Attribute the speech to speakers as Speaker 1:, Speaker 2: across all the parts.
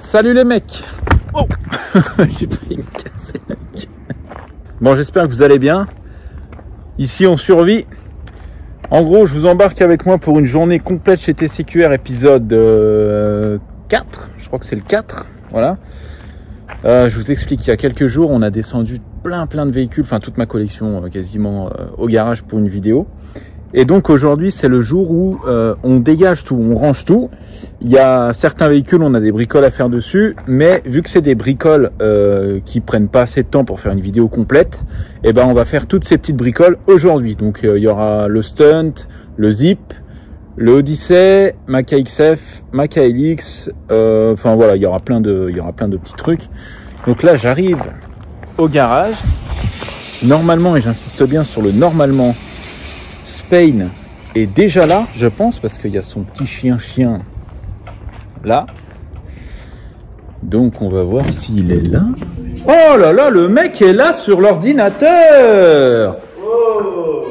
Speaker 1: Salut les mecs Oh J'ai failli me casser la gueule. Bon, j'espère que vous allez bien. Ici, on survit. En gros, je vous embarque avec moi pour une journée complète chez TCQR, épisode euh, 4. Je crois que c'est le 4. Voilà. Euh, je vous explique, il y a quelques jours, on a descendu plein plein de véhicules, enfin toute ma collection euh, quasiment euh, au garage pour une vidéo. Et donc aujourd'hui, c'est le jour où euh, on dégage tout, on range tout. Il y a certains véhicules, on a des bricoles à faire dessus, mais vu que c'est des bricoles euh, qui prennent pas assez de temps pour faire une vidéo complète, eh ben on va faire toutes ces petites bricoles aujourd'hui. Donc euh, il y aura le stunt, le zip, le Odyssey, ma KXF, ma KLX, euh, enfin voilà, il y aura plein de, il y aura plein de petits trucs. Donc là, j'arrive au garage. Normalement, et j'insiste bien sur le normalement, Spain est déjà là, je pense, parce qu'il y a son petit chien-chien là. Donc on va voir s'il est là. Oh là là, le mec est là sur l'ordinateur
Speaker 2: Oh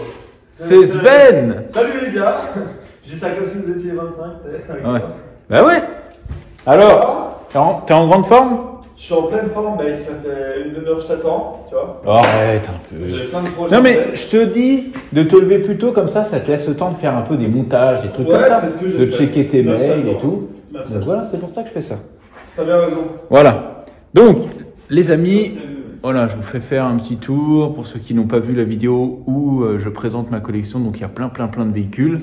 Speaker 1: C'est Sven
Speaker 2: Salut les gars J'ai ça comme si vous étiez 25, tu sais.
Speaker 1: Ouais. Bah ouais Alors, t'es en, t'es en grande forme?
Speaker 2: Je suis en pleine forme, bah, ça fait une demi-heure que je t'attends, tu vois.
Speaker 1: Arrête un peu.
Speaker 2: J'ai plein de projets.
Speaker 1: Non mais je te dis de te lever plus tôt comme ça, ça te laisse le temps de faire un peu des montages, des trucs
Speaker 2: Ouais,
Speaker 1: comme ça,
Speaker 2: c'est ce que j'ai
Speaker 1: de
Speaker 2: fait.
Speaker 1: checker tes
Speaker 2: Merci à
Speaker 1: mails
Speaker 2: toi.
Speaker 1: et tout.
Speaker 2: Merci.
Speaker 1: Donc voilà, c'est pour ça que je fais ça.
Speaker 2: T'as bien raison.
Speaker 1: Voilà. Donc, les amis, voilà, je vous fais faire un petit tour pour ceux qui n'ont pas vu la vidéo où euh, je présente ma collection. Donc il y a plein, plein, plein de véhicules.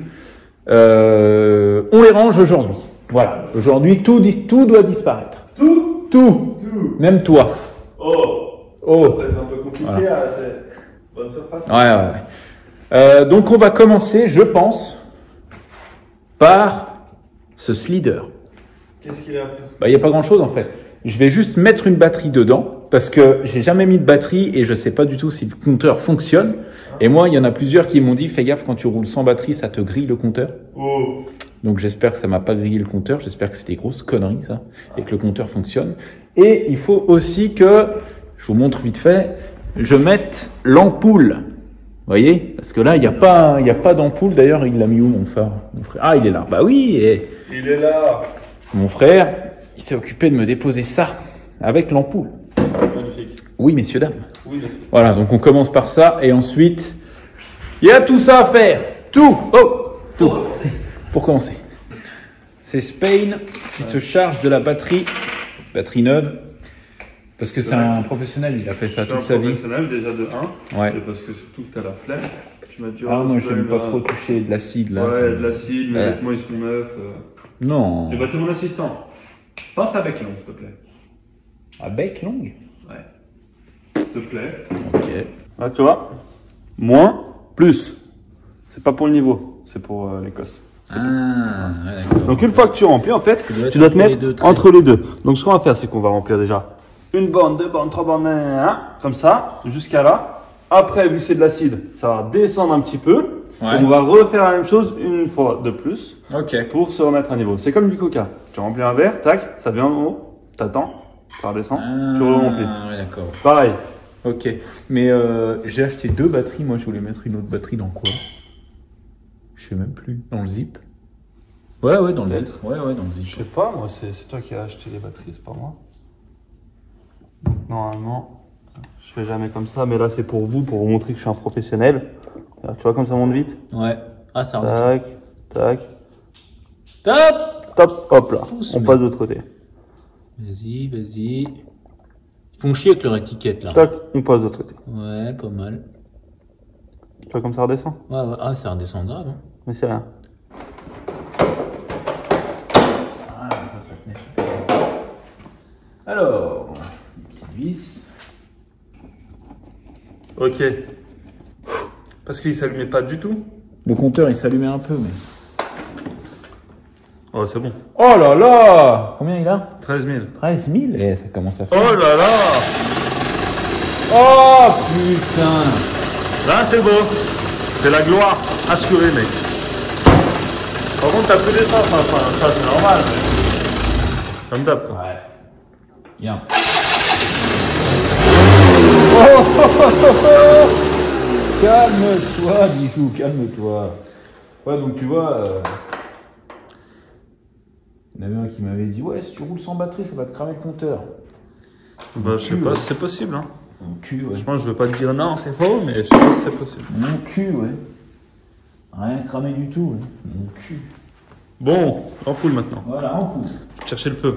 Speaker 1: Euh, on les range aujourd'hui. Voilà. Aujourd'hui, tout, dis- tout doit disparaître.
Speaker 2: Tout?
Speaker 1: Tout. Même toi.
Speaker 2: Oh
Speaker 1: Oh.
Speaker 2: Ça va être un peu compliqué,
Speaker 1: Voilà.
Speaker 2: hein. Bonne surface.
Speaker 1: Ouais, ouais, ouais. Euh, donc on va commencer, je pense, par ce slider.
Speaker 2: Qu'est-ce qu'il a à faire
Speaker 1: Bah, il n'y a pas grand chose en fait. Je vais juste mettre une batterie dedans parce que j'ai jamais mis de batterie et je sais pas du tout si le compteur fonctionne. Et moi, il y en a plusieurs qui m'ont dit fais gaffe quand tu roules sans batterie, ça te grille le compteur.
Speaker 2: Oh
Speaker 1: Donc j'espère que ça m'a pas grillé le compteur. J'espère que c'est des grosses conneries ça et que le compteur fonctionne. Et il faut aussi que je vous montre vite fait, je mette l'ampoule. Vous voyez? Parce que là, il n'y a pas, il y a pas d'ampoule. D'ailleurs, il l'a mis où mon frère, mon frère Ah, il est là. Bah oui. Et
Speaker 2: Il est là
Speaker 1: mon frère, il s'est occupé de me déposer ça avec l'ampoule.
Speaker 2: Magnifique.
Speaker 1: Oui, messieurs, dames.
Speaker 2: Oui.
Speaker 1: Voilà, donc on commence par ça et ensuite, il y a tout ça à faire. Tout. Oh, tout. Pour commencer. C'est Spain qui se charge de la batterie, batterie neuve, parce que c'est un professionnel, il a fait ça toute
Speaker 2: un
Speaker 1: sa vie.
Speaker 2: professionnel déjà de 1.
Speaker 1: Ouais.
Speaker 2: Et parce que surtout que t'as la flemme. Tu m'as dit,
Speaker 1: Ah,
Speaker 2: oh,
Speaker 1: moi, j'aime pas trop toucher de l'acide là.
Speaker 2: Ouais, de l'acide, mes
Speaker 1: Ouais.
Speaker 2: vêtements ils sont neufs. euh.
Speaker 1: Non.
Speaker 2: Et bah t'es mon assistant. Pense avec long, s'il te plaît.
Speaker 1: À bec long
Speaker 2: Ouais. S'il te plaît.
Speaker 1: Ok.
Speaker 2: Là, tu vois? Moins, plus. C'est pas pour le niveau, c'est pour euh, l'Écosse.
Speaker 1: Ah, ouais.
Speaker 2: Donc une fois que tu remplis, en fait,
Speaker 1: Tu dois être
Speaker 2: tu dois te
Speaker 1: les
Speaker 2: mettre entre les deux. Donc ce qu'on va faire, c'est qu'on va remplir déjà une borne, deux bornes, trois bornes, comme ça, jusqu'à là. Après, vu que c'est de l'acide, ça va descendre un petit peu.
Speaker 1: Ouais.
Speaker 2: On va refaire la même chose une fois de plus pour se remettre à niveau. C'est comme du coca. Tu remplis un verre, tac, ça vient en haut, t'attends, ça redescend, tu remplis.
Speaker 1: Ah, ouais, d'accord.
Speaker 2: Pareil.
Speaker 1: Ok, mais euh, j'ai acheté deux batteries. Moi, je voulais mettre une autre batterie dans quoi? Je sais même plus. Dans le zip Ouais, ouais, dans le zip.
Speaker 2: Peut-être.
Speaker 1: Ouais, ouais, dans le
Speaker 2: Je
Speaker 1: zip.
Speaker 2: sais pas, moi, c'est c'est toi qui as acheté les batteries, c'est pas moi. Normalement, je fais jamais comme ça, mais là, c'est pour vous, pour vous montrer que je suis un professionnel. Là, tu vois comme ça monte vite
Speaker 1: Ouais. Ah, ça remonte.
Speaker 2: Tac, tac,
Speaker 1: Top
Speaker 2: top, hop là. On passe de l'autre côté.
Speaker 1: Vas-y, vas-y. Ils font chier avec leur étiquette là.
Speaker 2: Tac, on passe de l'autre côté.
Speaker 1: Ouais, pas mal.
Speaker 2: Tu vois comme ça redescend
Speaker 1: Ouais, ouais. Ah, ça redescend grave. Hein.
Speaker 2: Mais c'est rien.
Speaker 1: Ah, ça tenait super bien. Alors, une petite vis.
Speaker 2: Ok. Parce qu'il s'allumait pas du tout.
Speaker 1: Le compteur, il s'allumait un peu, mais.
Speaker 2: Oh, c'est bon.
Speaker 1: Oh là là Combien il a?
Speaker 2: 13 000.
Speaker 1: 13 000 Eh, ça commence à faire.
Speaker 2: Oh là là
Speaker 1: Oh putain
Speaker 2: Là, c'est beau. C'est la gloire assurée, mec. Par contre, t'as plus d'essence, hein. enfin, ça, c'est normal. mais- Comme d'hab, quoi.
Speaker 1: Ouais. Bien. Oh, calme-toi, Bijou, calme-toi. Ouais, donc tu vois. euh, Il y en avait un qui m'avait dit Ouais, si tu roules sans batterie, ça va te cramer le compteur.
Speaker 2: Bah, je sais pas si c'est possible. Hein.
Speaker 1: Mon cul, ouais.
Speaker 2: Franchement, je veux pas te dire non, c'est faux, mais je sais pas si c'est possible.
Speaker 1: Mon cul, ouais. Rien cramé du tout, ouais. Mon cul.
Speaker 2: Bon, ampoule maintenant.
Speaker 1: Voilà, en coup.
Speaker 2: Chercher le feu.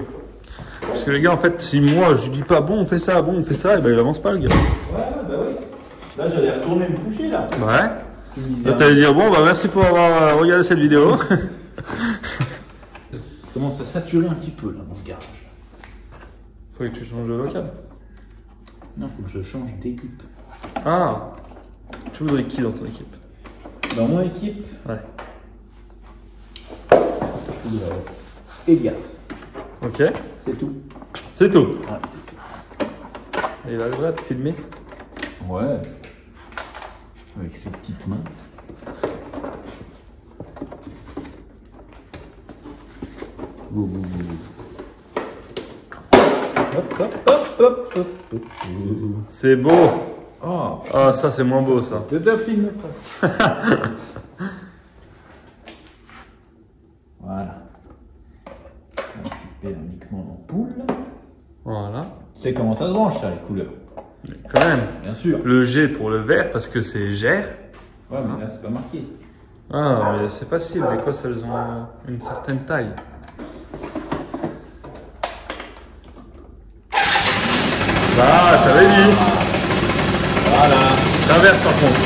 Speaker 2: Parce que les gars, en fait, si moi je dis pas bon, on fait ça, bon, on fait ça, et ben il avance pas le gars.
Speaker 1: Ouais, bah oui. Là, j'allais retourner me coucher, là.
Speaker 2: Ouais. Là, t'allais dire bon, bah merci pour avoir euh, regardé cette vidéo.
Speaker 1: Je commence à saturer un petit peu, là, dans ce garage.
Speaker 2: Faut que tu changes de local.
Speaker 1: Non, faut que je change d'équipe.
Speaker 2: Ah Tu voudrais qui dans ton équipe?
Speaker 1: Dans mon équipe,
Speaker 2: Ouais.
Speaker 1: je voudrais Elias.
Speaker 2: Ok.
Speaker 1: C'est tout.
Speaker 2: C'est tout.
Speaker 1: Ouais, c'est tout.
Speaker 2: Et il a le droit de filmer.
Speaker 1: Ouais. Avec ses petites mains. Hop, hop, hop, hop, hop, hop.
Speaker 2: C'est beau.
Speaker 1: Oh,
Speaker 2: Ah, ça c'est moins beau ça.
Speaker 1: voilà. On récupère uniquement l'ampoule.
Speaker 2: Voilà.
Speaker 1: Tu sais comment ça se branche, ça, les couleurs
Speaker 2: Mais quand même.
Speaker 1: Bien sûr.
Speaker 2: Le G pour le vert parce que c'est gère.
Speaker 1: Ouais, mais là, c'est pas marqué.
Speaker 2: Ah, mais c'est facile, les cosses elles ont une certaine taille. Ah, je t'avais dit.
Speaker 1: Voilà.
Speaker 2: T'inverses par contre.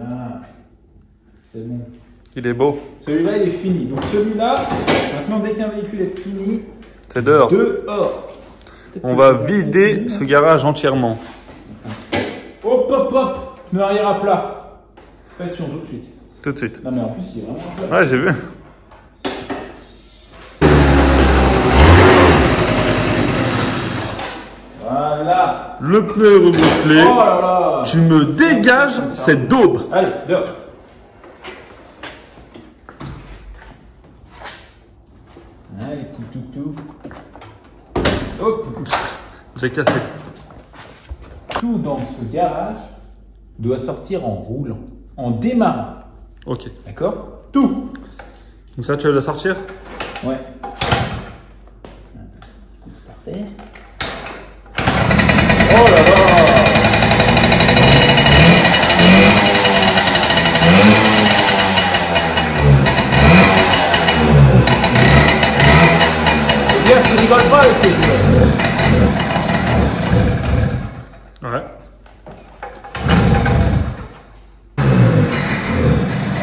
Speaker 1: Ah, c'est bon.
Speaker 2: Il est beau.
Speaker 1: Celui-là, il est fini. Donc celui-là, maintenant, dès qu'un véhicule est fini,
Speaker 2: C'est dehors.
Speaker 1: dehors.
Speaker 2: On va vider ce garage entièrement.
Speaker 1: Hop, hop, hop Pneu arrière à plat. Pression tout de suite.
Speaker 2: Tout de suite.
Speaker 1: Non, mais en plus, il est vraiment.
Speaker 2: Ouais, j'ai vu.
Speaker 1: Voilà.
Speaker 2: Le pneu est rebouclé.
Speaker 1: Oh là là
Speaker 2: Tu me dégages cette daube.
Speaker 1: Allez, dehors. Allez, tout, tout, tout. Hop
Speaker 2: J'ai cassé.
Speaker 1: Tout dans ce garage doit sortir en roulant, en démarrant.
Speaker 2: Ok.
Speaker 1: D'accord Tout
Speaker 2: Donc ça, tu vas le sortir?
Speaker 1: Ouais. Starter. Oh là là C'est bien, je rigole pas avec ces joueurs.
Speaker 2: Ouais.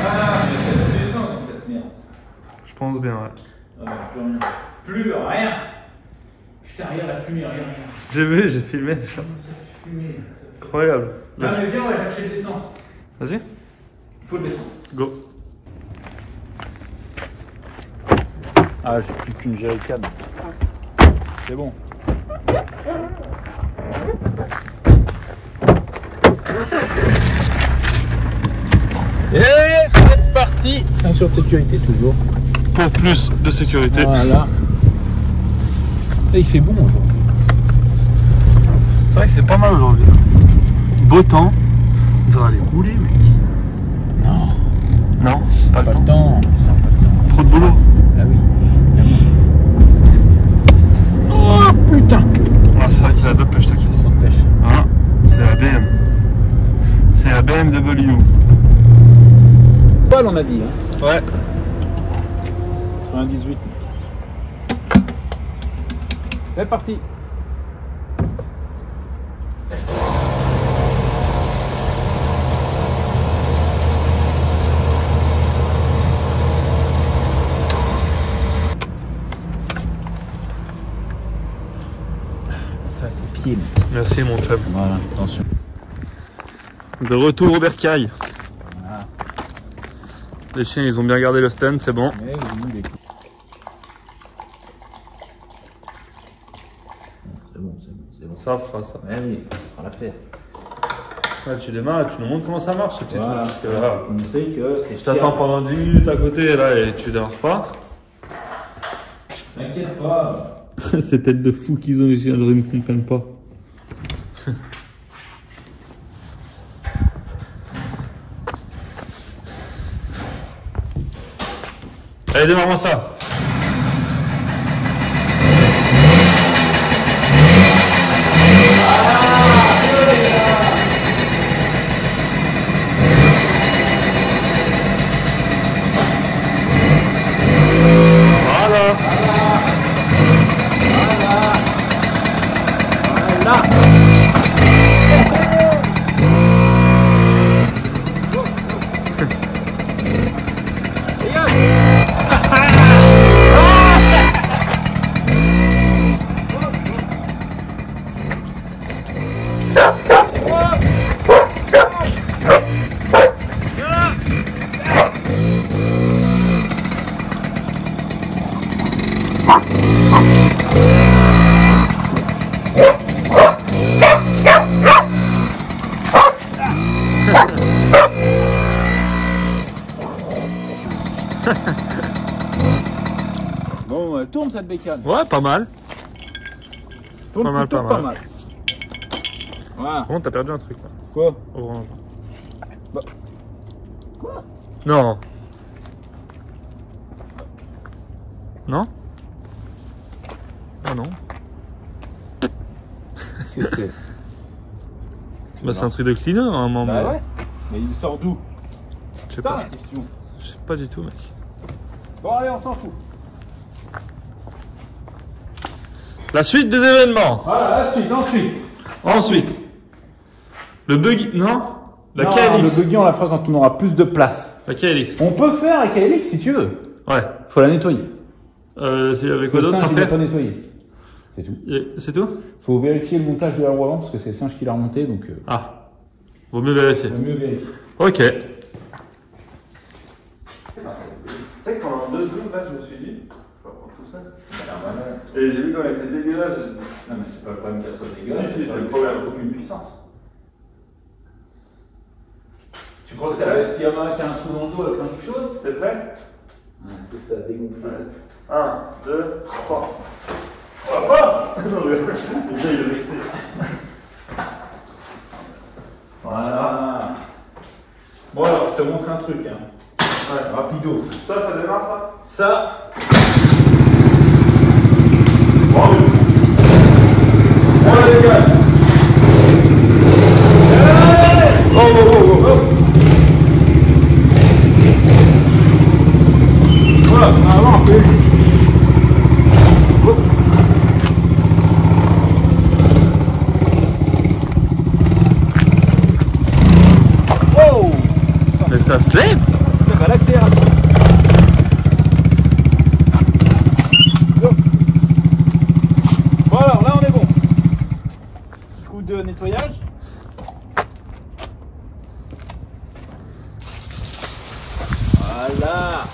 Speaker 1: Ah, mais ça nous descend dans cette merde.
Speaker 2: Je pense bien, ouais.
Speaker 1: Ah, plus rien. Plus rien Putain, regarde la fumée, regarde, regarde.
Speaker 2: J'ai vu, j'ai filmé déjà.
Speaker 1: Ça fumée.
Speaker 2: Incroyable.
Speaker 1: Non, mais viens, on va chercher de l'essence.
Speaker 2: Vas-y.
Speaker 1: Il faut de l'essence.
Speaker 2: Go.
Speaker 1: Ah, j'ai plus qu'une jerrycan. C'est bon. Et c'est parti Ceinture de sécurité toujours.
Speaker 2: Pour plus de sécurité.
Speaker 1: Voilà. Et il fait bon aujourd'hui.
Speaker 2: C'est vrai que c'est pas mal aujourd'hui. Beau temps. On devrait aller rouler, mec.
Speaker 1: Non,
Speaker 2: Non, pas,
Speaker 1: pas
Speaker 2: le temps.
Speaker 1: temps. Ça, pas le temps.
Speaker 2: Trop de boulot.
Speaker 1: Ah oui. Oh putain
Speaker 2: Ah, c'est vrai qu'il y a deux pêches, t'inquiète.
Speaker 1: Ça pêche.
Speaker 2: Ah, c'est la BM. C'est la BMW.
Speaker 1: Pas on a dit, hein.
Speaker 2: Ouais.
Speaker 1: 98 mec. C'est parti Ça à tes pieds.
Speaker 2: Merci, mon chum.
Speaker 1: Voilà, attention.
Speaker 2: De retour au bercail.
Speaker 1: Voilà.
Speaker 2: Les chiens, ils ont bien gardé le stand, c'est bon.
Speaker 1: Eh
Speaker 2: Ça fera ça.
Speaker 1: Eh oui, on la
Speaker 2: tu démarres tu nous montres comment ça marche ce petit truc. Parce que, là. Je t'attends pendant 10 minutes à côté là et tu démarres pas.
Speaker 1: T'inquiète pas.
Speaker 2: Ces têtes de fou qu'ils ont, les chiens, ils me comprennent pas. Allez, démarre-moi ça. Ouais, pas mal.
Speaker 1: Tourne
Speaker 2: Pas mal, pas mal.
Speaker 1: Voilà.
Speaker 2: Bon, t'as perdu un truc là.
Speaker 1: Quoi?
Speaker 2: Orange.
Speaker 1: Bah. Quoi?
Speaker 2: Non. Non? Ah non.
Speaker 1: Qu'est-ce que c'est?
Speaker 2: Bah, c'est un truc de cleaner à un moment.
Speaker 1: Bah
Speaker 2: mais-
Speaker 1: ouais. Mais il sort d'où?
Speaker 2: Je sais
Speaker 1: C'est ça
Speaker 2: pas.
Speaker 1: la question.
Speaker 2: Je sais pas du tout, mec.
Speaker 1: Bon, allez, on s'en fout.
Speaker 2: La suite des événements.
Speaker 1: Voilà, la suite, ensuite.
Speaker 2: Ensuite. Le buggy. Non? La
Speaker 1: Non,
Speaker 2: KLX.
Speaker 1: Le buggy, on la fera quand on aura plus de place.
Speaker 2: La KLX.
Speaker 1: On peut faire la KLX si tu veux.
Speaker 2: Ouais.
Speaker 1: Faut la nettoyer.
Speaker 2: Euh, c'est avec quoi d'autre faire
Speaker 1: pas nettoyé. C'est tout.
Speaker 2: C'est tout?
Speaker 1: Faut vérifier le montage de la roue avant parce que c'est le singe qui l'a remonté, donc euh,
Speaker 2: Ah. Vaut mieux vérifier.
Speaker 1: vaut mieux vérifier.
Speaker 2: Ok. Tu
Speaker 3: sais que pendant deux secondes, là, je me suis dit, je vais prendre tout ça. Et j'ai vu quand elle était dégueulasse.
Speaker 1: Non, mais c'est pas le problème qu'elle soit
Speaker 3: Si, si, c'est le problème.
Speaker 1: aucune puissance. Tu crois que t'as la Stiama qui a un trou dans le dos avec quelque chose
Speaker 3: T'es prêt?
Speaker 1: C'est t'as dégonflé.
Speaker 3: 1, 2, 3. Oh, pas Non, mais- Le gars, il est vexé.
Speaker 1: Voilà. Bon alors, je te montre un truc, hein.
Speaker 3: Ouais.
Speaker 1: Rapido.
Speaker 3: Ça, ça démarre, ça?
Speaker 1: Ça,
Speaker 3: Bravo
Speaker 1: on la dégage.
Speaker 3: Oh, oh, oh, oh,
Speaker 1: Voilà, avant un peu. Oh
Speaker 2: Mais ça se
Speaker 1: Ça va l'accélération. Go. Voilà, là on est bon. Petit coup de nettoyage. Voilà.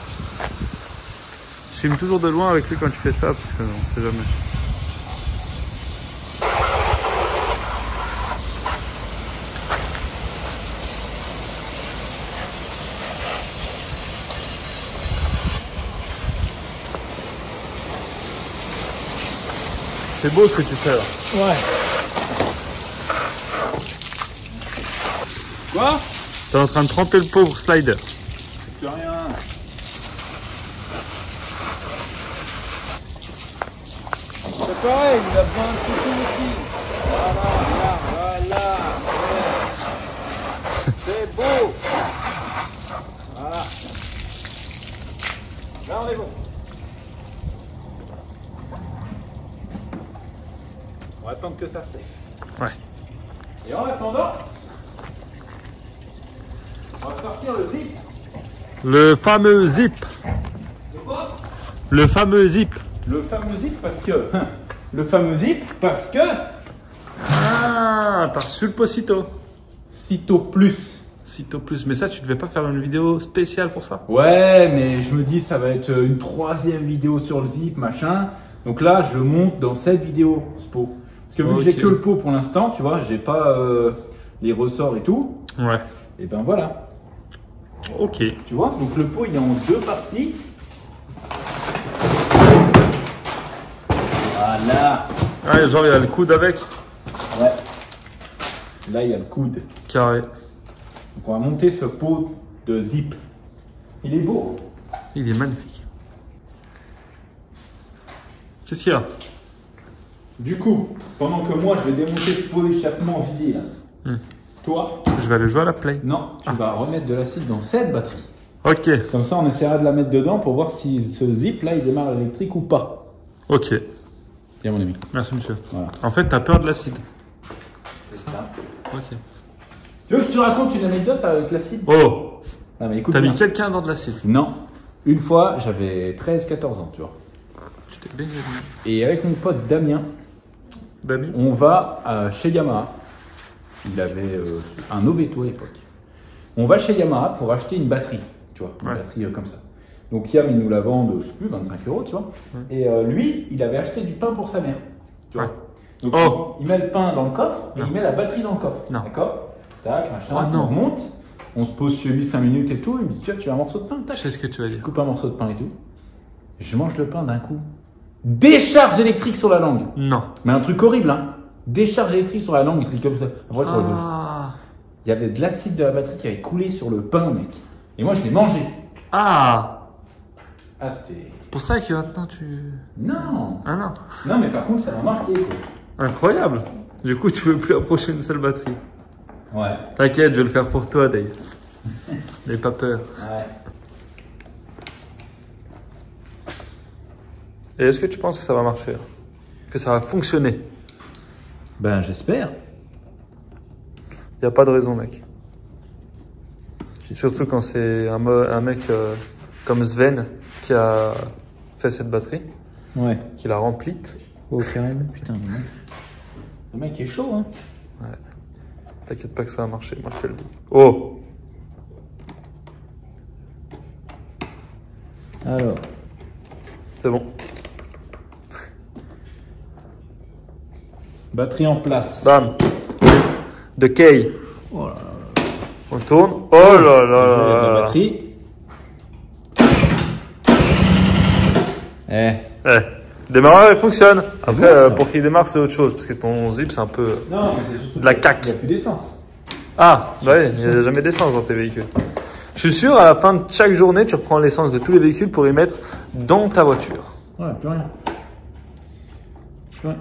Speaker 2: Je filme toujours de loin avec lui quand tu fais ça, parce que on sait jamais. C'est beau ce que tu fais là.
Speaker 1: Ouais. Quoi
Speaker 2: T'es en train de tremper le pauvre slider.
Speaker 1: Plus rien. C'est pareil, il a besoin de coucou aussi. Voilà, voilà, voilà. ouais. C'est beau. Voilà. Là, on est bon. On va attendre que ça sèche.
Speaker 2: Ouais.
Speaker 1: Et en attendant, on va sortir le zip.
Speaker 2: Le fameux zip.
Speaker 1: Quoi?
Speaker 2: Le fameux zip.
Speaker 1: Le fameux zip parce que. Le fameux zip parce que.
Speaker 2: Ah, t'as reçu le Posito.
Speaker 1: Cito plus.
Speaker 2: Sito plus. Mais ça, tu devais pas faire une vidéo spéciale pour ça
Speaker 1: Ouais, mais je me dis ça va être une troisième vidéo sur le zip, machin. Donc là, je monte dans cette vidéo, pot. Parce que vu que j'ai que le pot pour l'instant, tu vois, j'ai pas euh, les ressorts et tout.
Speaker 2: Ouais.
Speaker 1: Et ben voilà.
Speaker 2: Ok.
Speaker 1: Tu vois, donc le pot il est en deux parties. Voilà.
Speaker 2: Ah, genre, il y a le coude avec.
Speaker 1: Ouais. Là, il y a le coude.
Speaker 2: Carré.
Speaker 1: Donc on va monter ce pot de zip. Il est beau.
Speaker 2: Il est magnifique. Qu'est-ce qu'il y a?
Speaker 1: Du coup, pendant que moi je vais démonter ce pot d'échappement vidé là,
Speaker 2: Hmm.
Speaker 1: toi,
Speaker 2: Je vais aller jouer à la play.
Speaker 1: non, tu vas remettre de l'acide dans cette batterie.
Speaker 2: Ok,
Speaker 1: Comme ça, on essaiera de la mettre dedans pour voir si ce zip là il démarre l'électrique ou pas.
Speaker 2: ok.
Speaker 1: Bien, mon ami.
Speaker 2: Merci monsieur.
Speaker 1: Voilà.
Speaker 2: En fait, t'as peur de l'acide.
Speaker 1: C'est ça.
Speaker 2: Ok.
Speaker 1: Tu veux que je te raconte une anecdote avec l'acide?
Speaker 2: Oh
Speaker 1: Ah, mais écoute.
Speaker 2: T'as mis quelqu'un dans de l'acide?
Speaker 1: Non. Une fois, j'avais 13-14 ans, tu vois.
Speaker 2: Tu t'es baigné.
Speaker 1: Et avec mon pote Damien,
Speaker 2: Dami
Speaker 1: on va chez Yamaha. Il avait euh, un Oveto à l'époque. On va chez Yamaha pour acheter une batterie, tu vois, une
Speaker 2: Ouais.
Speaker 1: batterie euh, comme ça. Donc Yam, il nous la vend de, je sais plus, 25 euros, tu vois. Et euh, lui, il avait acheté du pain pour sa mère, tu vois.
Speaker 2: Ouais.
Speaker 1: Donc
Speaker 2: Oh.
Speaker 1: il met le pain dans le coffre et
Speaker 2: Non.
Speaker 1: il met la batterie dans le coffre, d'accord Tac, machin,
Speaker 2: Oh, non.
Speaker 1: on remonte, on se pose chez lui 5 minutes et tout, il me dit, tu veux un morceau de pain?
Speaker 2: Je sais ce que tu vas
Speaker 1: je
Speaker 2: dire.
Speaker 1: coupe un morceau de pain et tout. Je mange le pain d'un coup. Décharge électrique sur la langue.
Speaker 2: Non.
Speaker 1: Mais un truc horrible, hein. Décharge électrique sur la langue, c'est comme ça. Après, vois,
Speaker 2: Ah.
Speaker 1: il y avait de l'acide de la batterie qui avait coulé sur le pain, mec. Et moi, je l'ai mangé.
Speaker 2: Ah
Speaker 1: Ah, c'était.
Speaker 2: Pour ça que maintenant tu...
Speaker 1: Non
Speaker 2: Ah non.
Speaker 1: Non, mais par contre, ça m'a marqué, quoi.
Speaker 2: Incroyable. Du coup, tu veux plus approcher une seule batterie.
Speaker 1: Ouais.
Speaker 2: T'inquiète, je vais le faire pour toi, Dave. N'aie pas peur.
Speaker 1: Ouais.
Speaker 2: Et est-ce que tu penses que ça va marcher Que ça va fonctionner?
Speaker 1: Ben, j'espère.
Speaker 2: Y a pas de raison, mec. Surtout quand c'est un, mec euh, comme Sven qui a fait cette batterie,
Speaker 1: Ouais.
Speaker 2: qui l'a remplie.
Speaker 1: Oh, carrément. Putain, le mec. Le mec est chaud, hein.
Speaker 2: T'inquiète pas que ça va marcher, moi je te le dis. Oh
Speaker 1: Alors.
Speaker 2: C'est bon.
Speaker 1: Batterie en place.
Speaker 2: Bam De Kay.
Speaker 1: Oh là là.
Speaker 2: On tourne. Oh là là là
Speaker 1: la batterie. Eh.
Speaker 2: Eh, démarreur, il fonctionne. Après, euh, pour qu'il démarre, c'est autre chose, parce que ton zip, c'est un peu...
Speaker 1: Non, mais c'est
Speaker 2: De la caque.
Speaker 1: Il n'y a plus d'essence.
Speaker 2: Ah, bah oui, il n'y a jamais d'essence dans tes véhicules. Je suis sûr, à la fin de chaque journée, tu reprends l'essence de tous les véhicules pour y mettre dans ta voiture.
Speaker 1: Ouais, plus rien. Plus rien.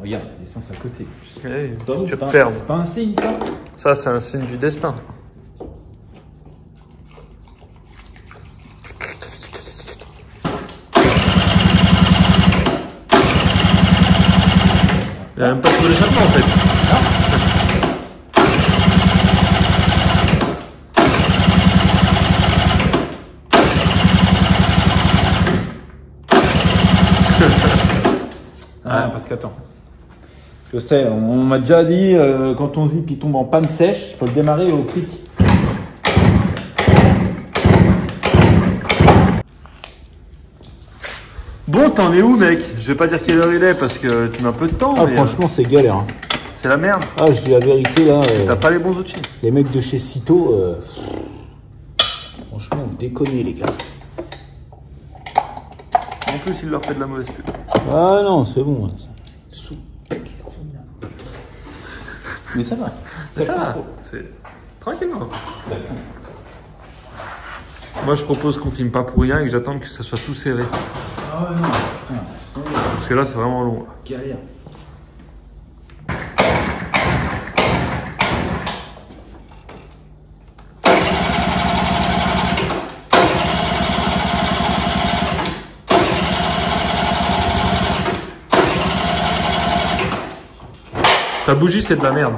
Speaker 1: Regarde, l'essence à côté. T'as vu,
Speaker 2: tu
Speaker 1: pas-
Speaker 2: fermes.
Speaker 1: C'est pas un signe, ça
Speaker 2: Ça, c'est un signe du destin. Il n'y a même pas de d'échappement en fait.
Speaker 1: Ah, parce qu'attends. Je sais, on, on m'a déjà dit, euh, quand ton zip il tombe en panne sèche, il faut le démarrer au clic.
Speaker 2: Bon, t'en es où, mec? Je vais pas dire quelle heure il est parce que tu mets un peu de temps.
Speaker 1: Ah,
Speaker 2: mais, euh,
Speaker 1: franchement, c'est galère. hein.
Speaker 2: c'est la merde.
Speaker 1: Ah, je dis la vérité, là. euh,
Speaker 2: T'as pas les bons outils.
Speaker 1: les mecs de chez Cito, euh, franchement, vous déconnez, les gars.
Speaker 2: En plus, il leur fait de la mauvaise pub.
Speaker 1: Ah non, c'est bon. hein. Sous- Mais ça va.
Speaker 2: C'est ça. C'est tranquillement. Moi, je propose qu'on filme pas pour rien et que j'attende que ça soit tout serré.
Speaker 1: Ah non, putain,
Speaker 2: Parce que là, c'est vraiment long.
Speaker 1: galère.
Speaker 2: Ta bougie, c'est de la merde.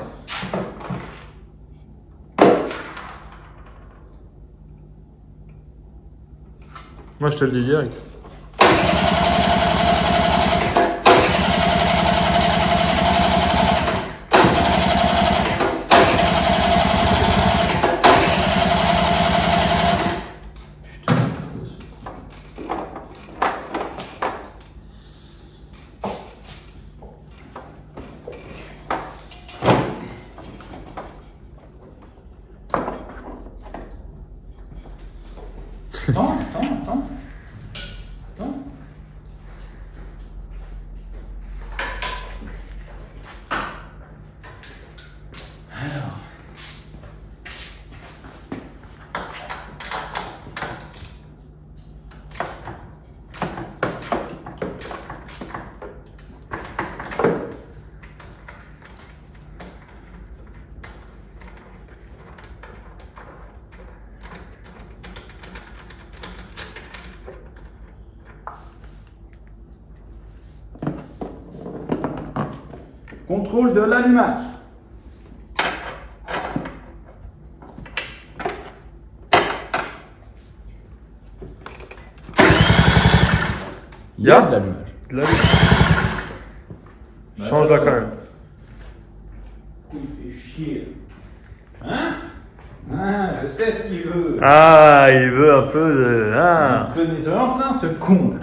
Speaker 2: Moi, je te le dis direct.
Speaker 1: Attends, attends, attends. Attends. Alors. Contrôle de l'allumage. Il y a de l'allumage.
Speaker 2: Là, Change là quand même.
Speaker 1: Il fait chier. Hein? Ah, je sais ce qu'il veut.
Speaker 2: Ah, il veut un peu de. Ah.
Speaker 1: Venez, je enfin ce con.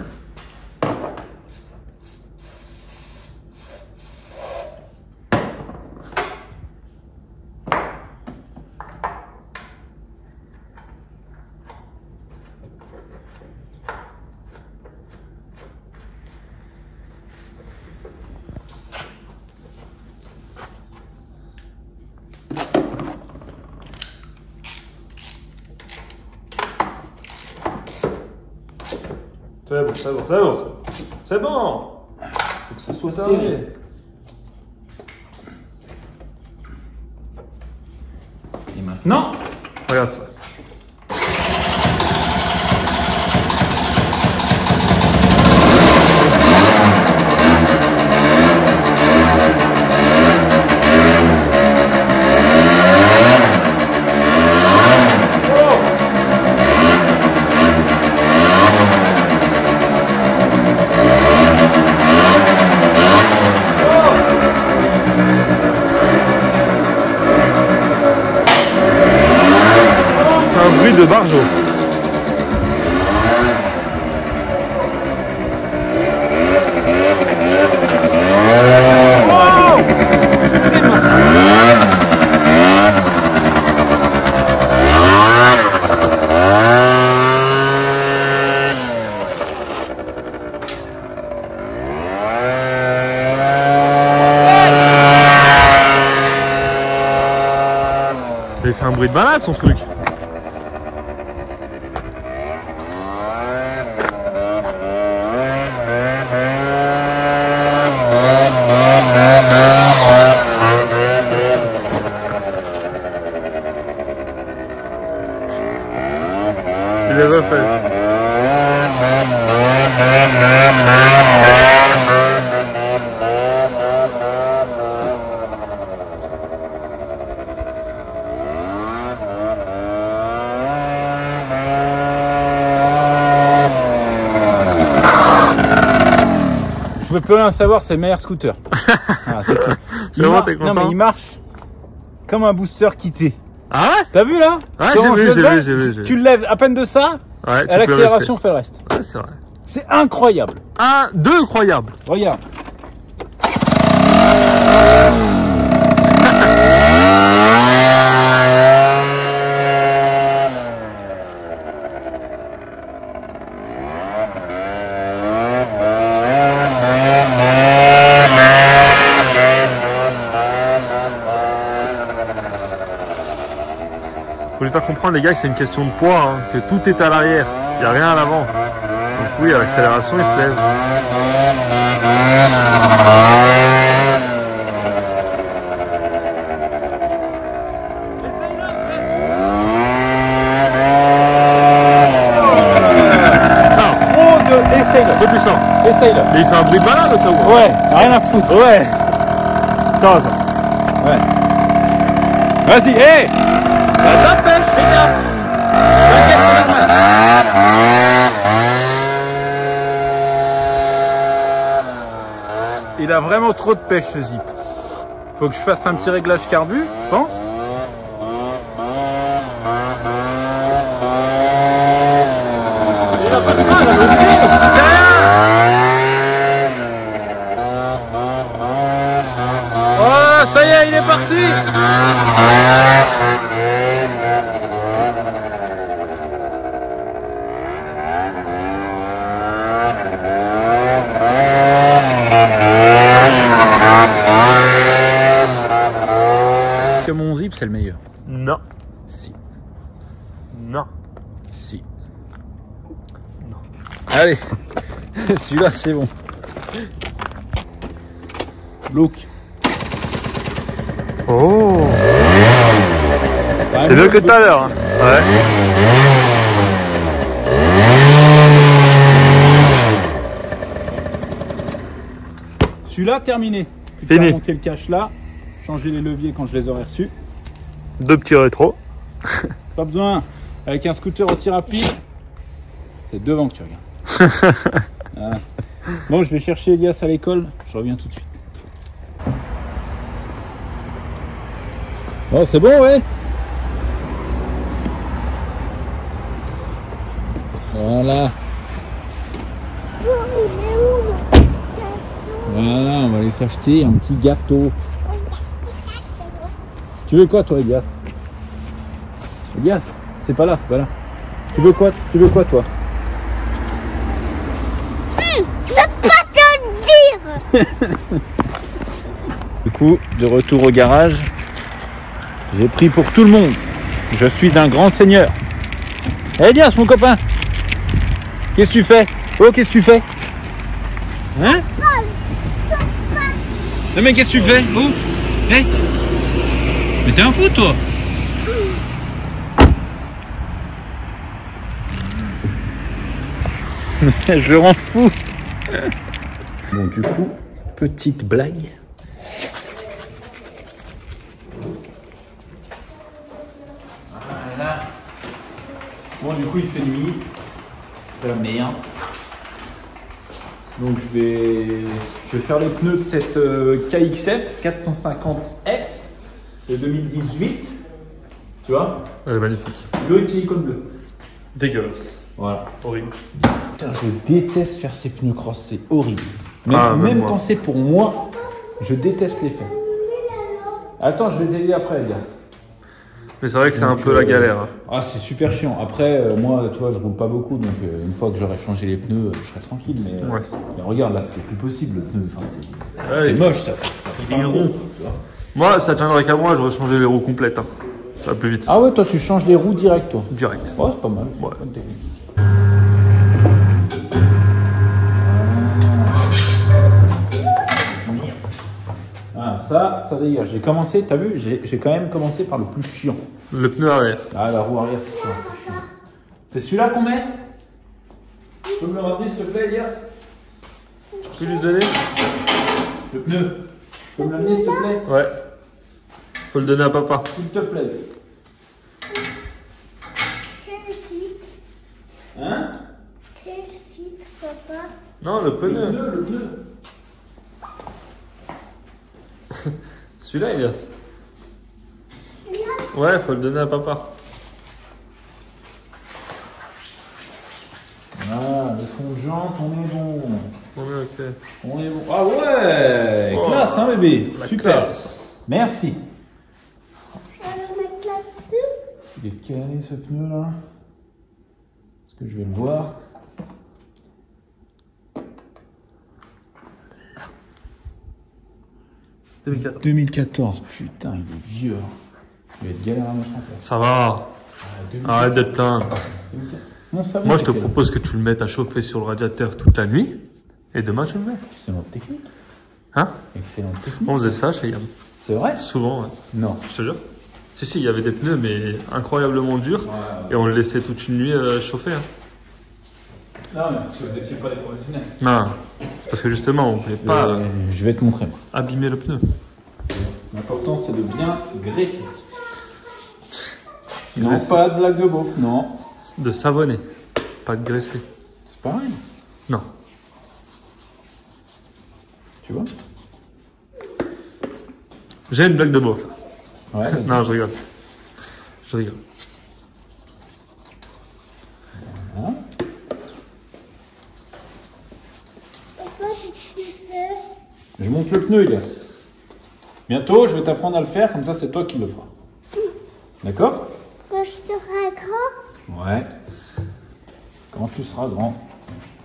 Speaker 2: C'est bon, c'est bon, c'est bon. c'est bon. C'est bon.
Speaker 1: Faut que ça soit
Speaker 2: Ça
Speaker 1: serré.
Speaker 2: va.
Speaker 1: Et maintenant,
Speaker 2: Regarde ça. Bruit de barjo. Il fait un bruit de malade son truc. Il est refait.
Speaker 1: Veux plus rien savoir, c'est le meilleur scooter. Voilà, c'est tout.
Speaker 2: C'est
Speaker 1: Il
Speaker 2: bon,
Speaker 1: mar-
Speaker 2: t'es
Speaker 1: Non mais il marche comme un booster quitté.
Speaker 2: Ah ouais
Speaker 1: T'as vu là
Speaker 2: Ouais,
Speaker 1: Comment
Speaker 2: j'ai
Speaker 1: je
Speaker 2: vu,
Speaker 1: le
Speaker 2: j'ai
Speaker 1: lève
Speaker 2: vu, j'ai vu, j'ai
Speaker 1: Tu
Speaker 2: vu.
Speaker 1: le lèves à peine de ça,
Speaker 2: Ouais, tu
Speaker 1: à
Speaker 2: peux
Speaker 1: l'accélération fait le reste.
Speaker 2: Ouais, c'est vrai.
Speaker 1: C'est incroyable.
Speaker 2: Un, deux, croyable.
Speaker 1: Regarde.
Speaker 2: Faire comprendre, les gars, que c'est une question de poids, hein, que tout est à l'arrière. Il n'y a rien à l'avant. Donc oui, à l'accélération, il se lève.
Speaker 1: Essaye-le.
Speaker 2: Plus simple.
Speaker 1: Essaye-le.
Speaker 2: Mais il fait un bruit de malade, au cas où.
Speaker 1: Ouais, rien à foutre.
Speaker 2: Ouais. Attends, attends.
Speaker 1: Ouais. Vas-y, hé Ça t'empêche, les gars T'inquiète, c'est normal. Il a vraiment trop de pêche ce zip. Faut que je fasse un petit réglage carbu, je pense. Il a pas de mal à l'ouvrir, c'est rien Oh, ça y est, il est parti Que mon zip, c'est le meilleur.
Speaker 2: Non.
Speaker 1: Si,
Speaker 2: Non.
Speaker 1: si. Allez, celui-là, c'est bon. Look.
Speaker 2: Oh. C'est mieux que tout à l'heure. hein. Ouais.
Speaker 1: Celui-là, terminé. Plus qu'à
Speaker 2: Fini.
Speaker 1: monter le cache là, changer les leviers quand je les aurai reçus.
Speaker 2: Deux petits rétros.
Speaker 1: Pas besoin. Avec un scooter aussi rapide, c'est devant que tu regardes. Voilà. Bon, je vais chercher Elias à l'école. Je reviens tout de suite. Bon, c'est bon, ouais. Voilà. Voilà, on va aller s'acheter un petit gâteau. Tu veux quoi, toi, Elias? Elias, c'est pas là, c'est pas là. Tu veux quoi Tu veux quoi, toi Du coup, de retour au garage, j'ai pris pour tout le monde. Je suis un grand seigneur. Eh, Elias, mon copain. Qu'est-ce que tu fais? Oh, qu'est-ce que tu fais? Hein? Non mais qu'est-ce que tu fais? Oh Hé Mais t'es un fou, toi Je le rends fou Bon, du coup, petite blague. Voilà. Bon, du coup, il fait nuit. C'est la merde. Donc, je vais, je vais faire les pneus de cette euh, KXF 450F de 2018. Tu vois?
Speaker 2: Elle est magnifique.
Speaker 1: Bleu et silicone bleu.
Speaker 2: Dégueulasse.
Speaker 1: Voilà.
Speaker 2: Horrible.
Speaker 1: Putain, je déteste faire ces pneus cross, c'est horrible. Même,
Speaker 2: Ah, même
Speaker 1: quand c'est pour moi, je déteste les faire. Attends, je vais t'aider après, Elias.
Speaker 2: Mais c'est vrai que c'est un peu la
Speaker 1: euh,
Speaker 2: galère. hein.
Speaker 1: Ah, c'est super chiant. Après, euh, moi, tu vois, je roule pas beaucoup, donc euh, une fois que j'aurai changé les pneus, euh, je serai tranquille. Mais, euh,
Speaker 2: Ouais.
Speaker 1: mais regarde, là, c'est plus possible le pneu. Enfin, c'est
Speaker 2: Ouais,
Speaker 1: moche, ça. fait- ça fait
Speaker 2: il est rond. Moi, ça tiendrait qu'à moi, j'aurais changé les roues complètes. hein. Ça va plus vite.
Speaker 1: Ah ouais, toi, tu changes les roues direct, toi.
Speaker 2: Direct.
Speaker 1: Ouais, c'est pas mal.
Speaker 2: Ouais.
Speaker 1: Ça, ça dégage. J'ai commencé, t'as vu, j'ai j'ai quand même commencé par le plus chiant.
Speaker 2: Le pneu arrière.
Speaker 1: Ah, la roue arrière, c'est le chiant. C'est celui-là qu'on met? Tu peux me le ramener, s'il te plaît, Elias?
Speaker 2: Tu peux lui donner?
Speaker 1: Le pneu. Tu peux me l'amener, s'il te plaît?
Speaker 2: Ouais. Faut le donner à papa.
Speaker 1: S'il te plaît.
Speaker 4: Quel
Speaker 1: Hein?
Speaker 4: Quel fit, papa?
Speaker 2: Non, le
Speaker 1: Le
Speaker 2: pneu.
Speaker 1: pneu, le pneu.
Speaker 2: Celui-là, Elias. Ouais, faut le donner à papa.
Speaker 1: Ah, le fond de jante, on est bon.
Speaker 2: On est ok.
Speaker 1: On est bon. Ah ouais
Speaker 2: Oh.
Speaker 1: Classe, hein, bébé
Speaker 2: La
Speaker 1: Super.
Speaker 2: classe.
Speaker 1: Merci.
Speaker 4: Je vais le mettre là-dessus.
Speaker 1: Il est calé ce pneu là Est-ce que je vais le voir –
Speaker 2: 2014.
Speaker 1: 2014, putain, il est vieux. hein. Il va être galère à mettre en place.
Speaker 2: Ça va.
Speaker 1: Ah, 2014.
Speaker 2: Arrête d'être plein.
Speaker 1: 2014. Non, ça va,
Speaker 2: Moi, je te propose que tu le mettes à chauffer sur le radiateur toute la nuit. Et demain, tu le mets.
Speaker 1: Excellente technique.
Speaker 2: Hein?
Speaker 1: Excellente technique.
Speaker 2: On faisait ça chez Yann.
Speaker 1: C'est vrai?
Speaker 2: Souvent, ouais.
Speaker 1: Non.
Speaker 2: Je te jure. Si, si, il y avait des pneus, mais incroyablement durs. Et on le laissait toute une nuit euh, chauffer. hein.
Speaker 1: Non, mais parce que vous n'étiez pas des professionnels.
Speaker 2: Non, c'est parce que justement, on voulait pas
Speaker 1: Euh, je vais te montrer.
Speaker 2: abîmer le pneu.
Speaker 1: L'important, c'est de bien graisser. Non,
Speaker 2: Graisser.
Speaker 1: pas de blague de beauf. Non.
Speaker 2: De savonner, pas de graisser.
Speaker 1: C'est pareil.
Speaker 2: Non.
Speaker 1: Tu vois?
Speaker 2: J'ai une blague de beauf.
Speaker 1: Ouais, vas-y.
Speaker 2: Non, je rigole. Je rigole.
Speaker 1: Hein
Speaker 4: Papa, qu'est-ce que tu fais
Speaker 1: Je monte le pneu, Elias. Bientôt, je vais t'apprendre à le faire, comme ça, c'est toi qui le feras. D'accord
Speaker 4: Quand je serai grand,
Speaker 1: Ouais. Quand tu seras grand.